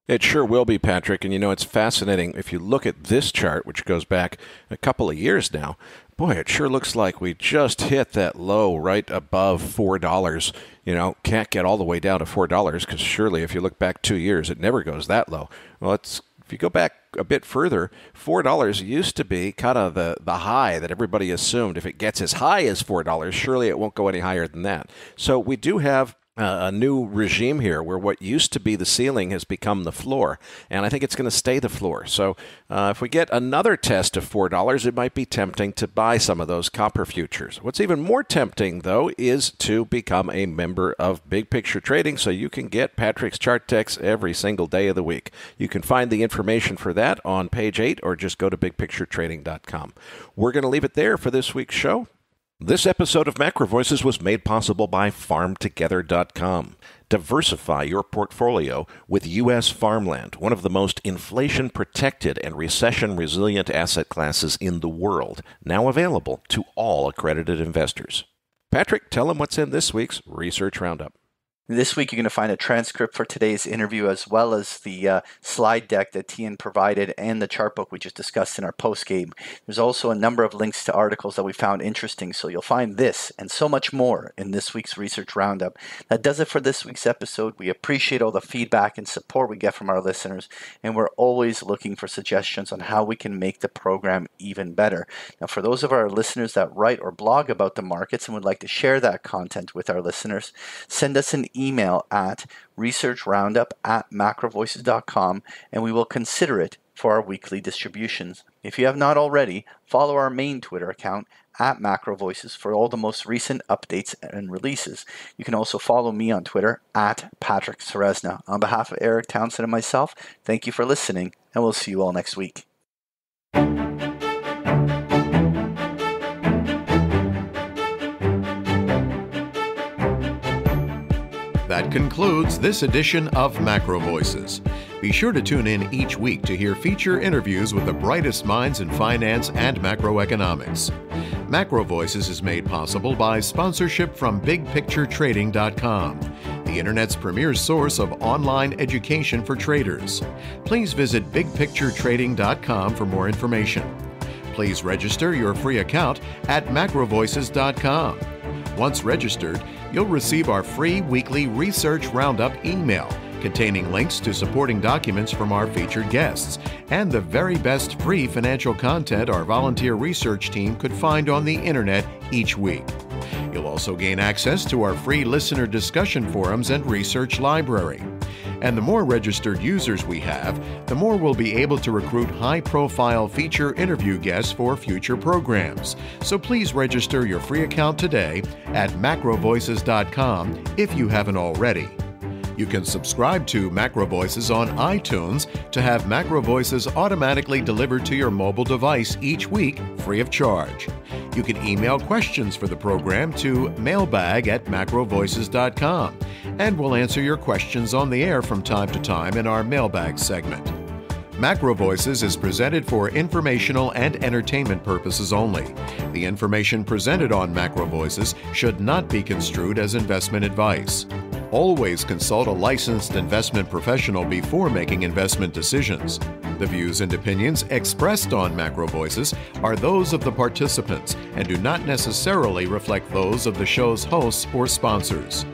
It sure will be, Patrick. And you know, it's fascinating. If you look at this chart, which goes back a couple of years now, boy, it sure looks like we just hit that low right above $4. You know, can't get all the way down to $4 because surely if you look back two years, it never goes that low. Well, it's if you go back a bit further, four dollars used to be kind of the, the high that everybody assumed. If it gets as high as four dollars, surely it won't go any higher than that. So we do have a new regime here where what used to be the ceiling has become the floor. And I think it's going to stay the floor. So uh, if we get another test of $4, it might be tempting to buy some of those copper futures. What's even more tempting, though, is to become a member of Big Picture Trading so you can get Patrick's chart text every single day of the week. You can find the information for that on page 8 or just go to bigpicturetrading.com. We're going to leave it there for this week's show. This episode of Macro Voices was made possible by FarmTogether.com. Diversify your portfolio with U.S. farmland, one of the most inflation protected and recession resilient asset classes in the world, now available to all accredited investors. Patrick, tell them what's in this week's Research Roundup. This week, you're going to find a transcript for today's interview as well as the uh, slide deck that Tian provided and the chart book we just discussed in our post game. There's also a number of links to articles that we found interesting, so you'll find this and so much more in this week's research roundup. That does it for this week's episode. We appreciate all the feedback and support we get from our listeners, and we're always looking for suggestions on how we can make the program even better. Now, for those of our listeners that write or blog about the markets and would like to share that content with our listeners, send us an at researchroundup at macrovoices.com and we will consider it for our weekly distributions. If you have not already, follow our main Twitter account at Macro Voices for all the most recent updates and releases. You can also follow me on Twitter at Patrick Ceresna. On behalf of Erik Townsend and myself, thank you for listening, and we'll see you all next week. That concludes this edition of Macro Voices. Be sure to tune in each week to hear feature interviews with the brightest minds in finance and macroeconomics. Macro Voices is made possible by sponsorship from BigPictureTrading.com, the Internet's premier source of online education for traders. Please visit BigPictureTrading.com for more information. Please register your free account at MacroVoices.com. Once registered, you'll receive our free weekly Research Roundup email containing links to supporting documents from our featured guests and the very best free financial content our volunteer research team could find on the internet each week. You'll also gain access to our free listener discussion forums and research library. And the more registered users we have, the more we'll be able to recruit high profile feature interview guests for future programs. So please register your free account today at macrovoices.com if you haven't already. You can subscribe to Macro Voices on iTunes to have Macro Voices automatically delivered to your mobile device each week free of charge. You can email questions for the program to mailbag at macrovoices.com, and we'll answer your questions on the air from time to time in our mailbag segment. Macro Voices is presented for informational and entertainment purposes only. The information presented on Macro Voices should not be construed as investment advice. Always consult a licensed investment professional before making investment decisions. The views and opinions expressed on Macro Voices are those of the participants and do not necessarily reflect those of the show's hosts or sponsors.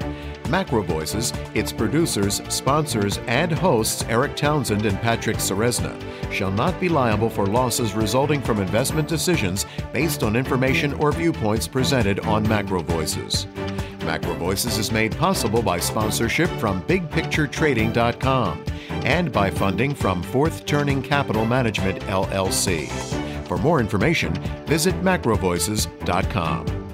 Macro Voices, its producers, sponsors, and hosts Erik Townsend and Patrick Ceresna, shall not be liable for losses resulting from investment decisions based on information or viewpoints presented on Macro Voices. Macro Voices is made possible by sponsorship from BigPictureTrading.com and by funding from Fourth Turning Capital Management, LLC. For more information, visit macrovoices.com.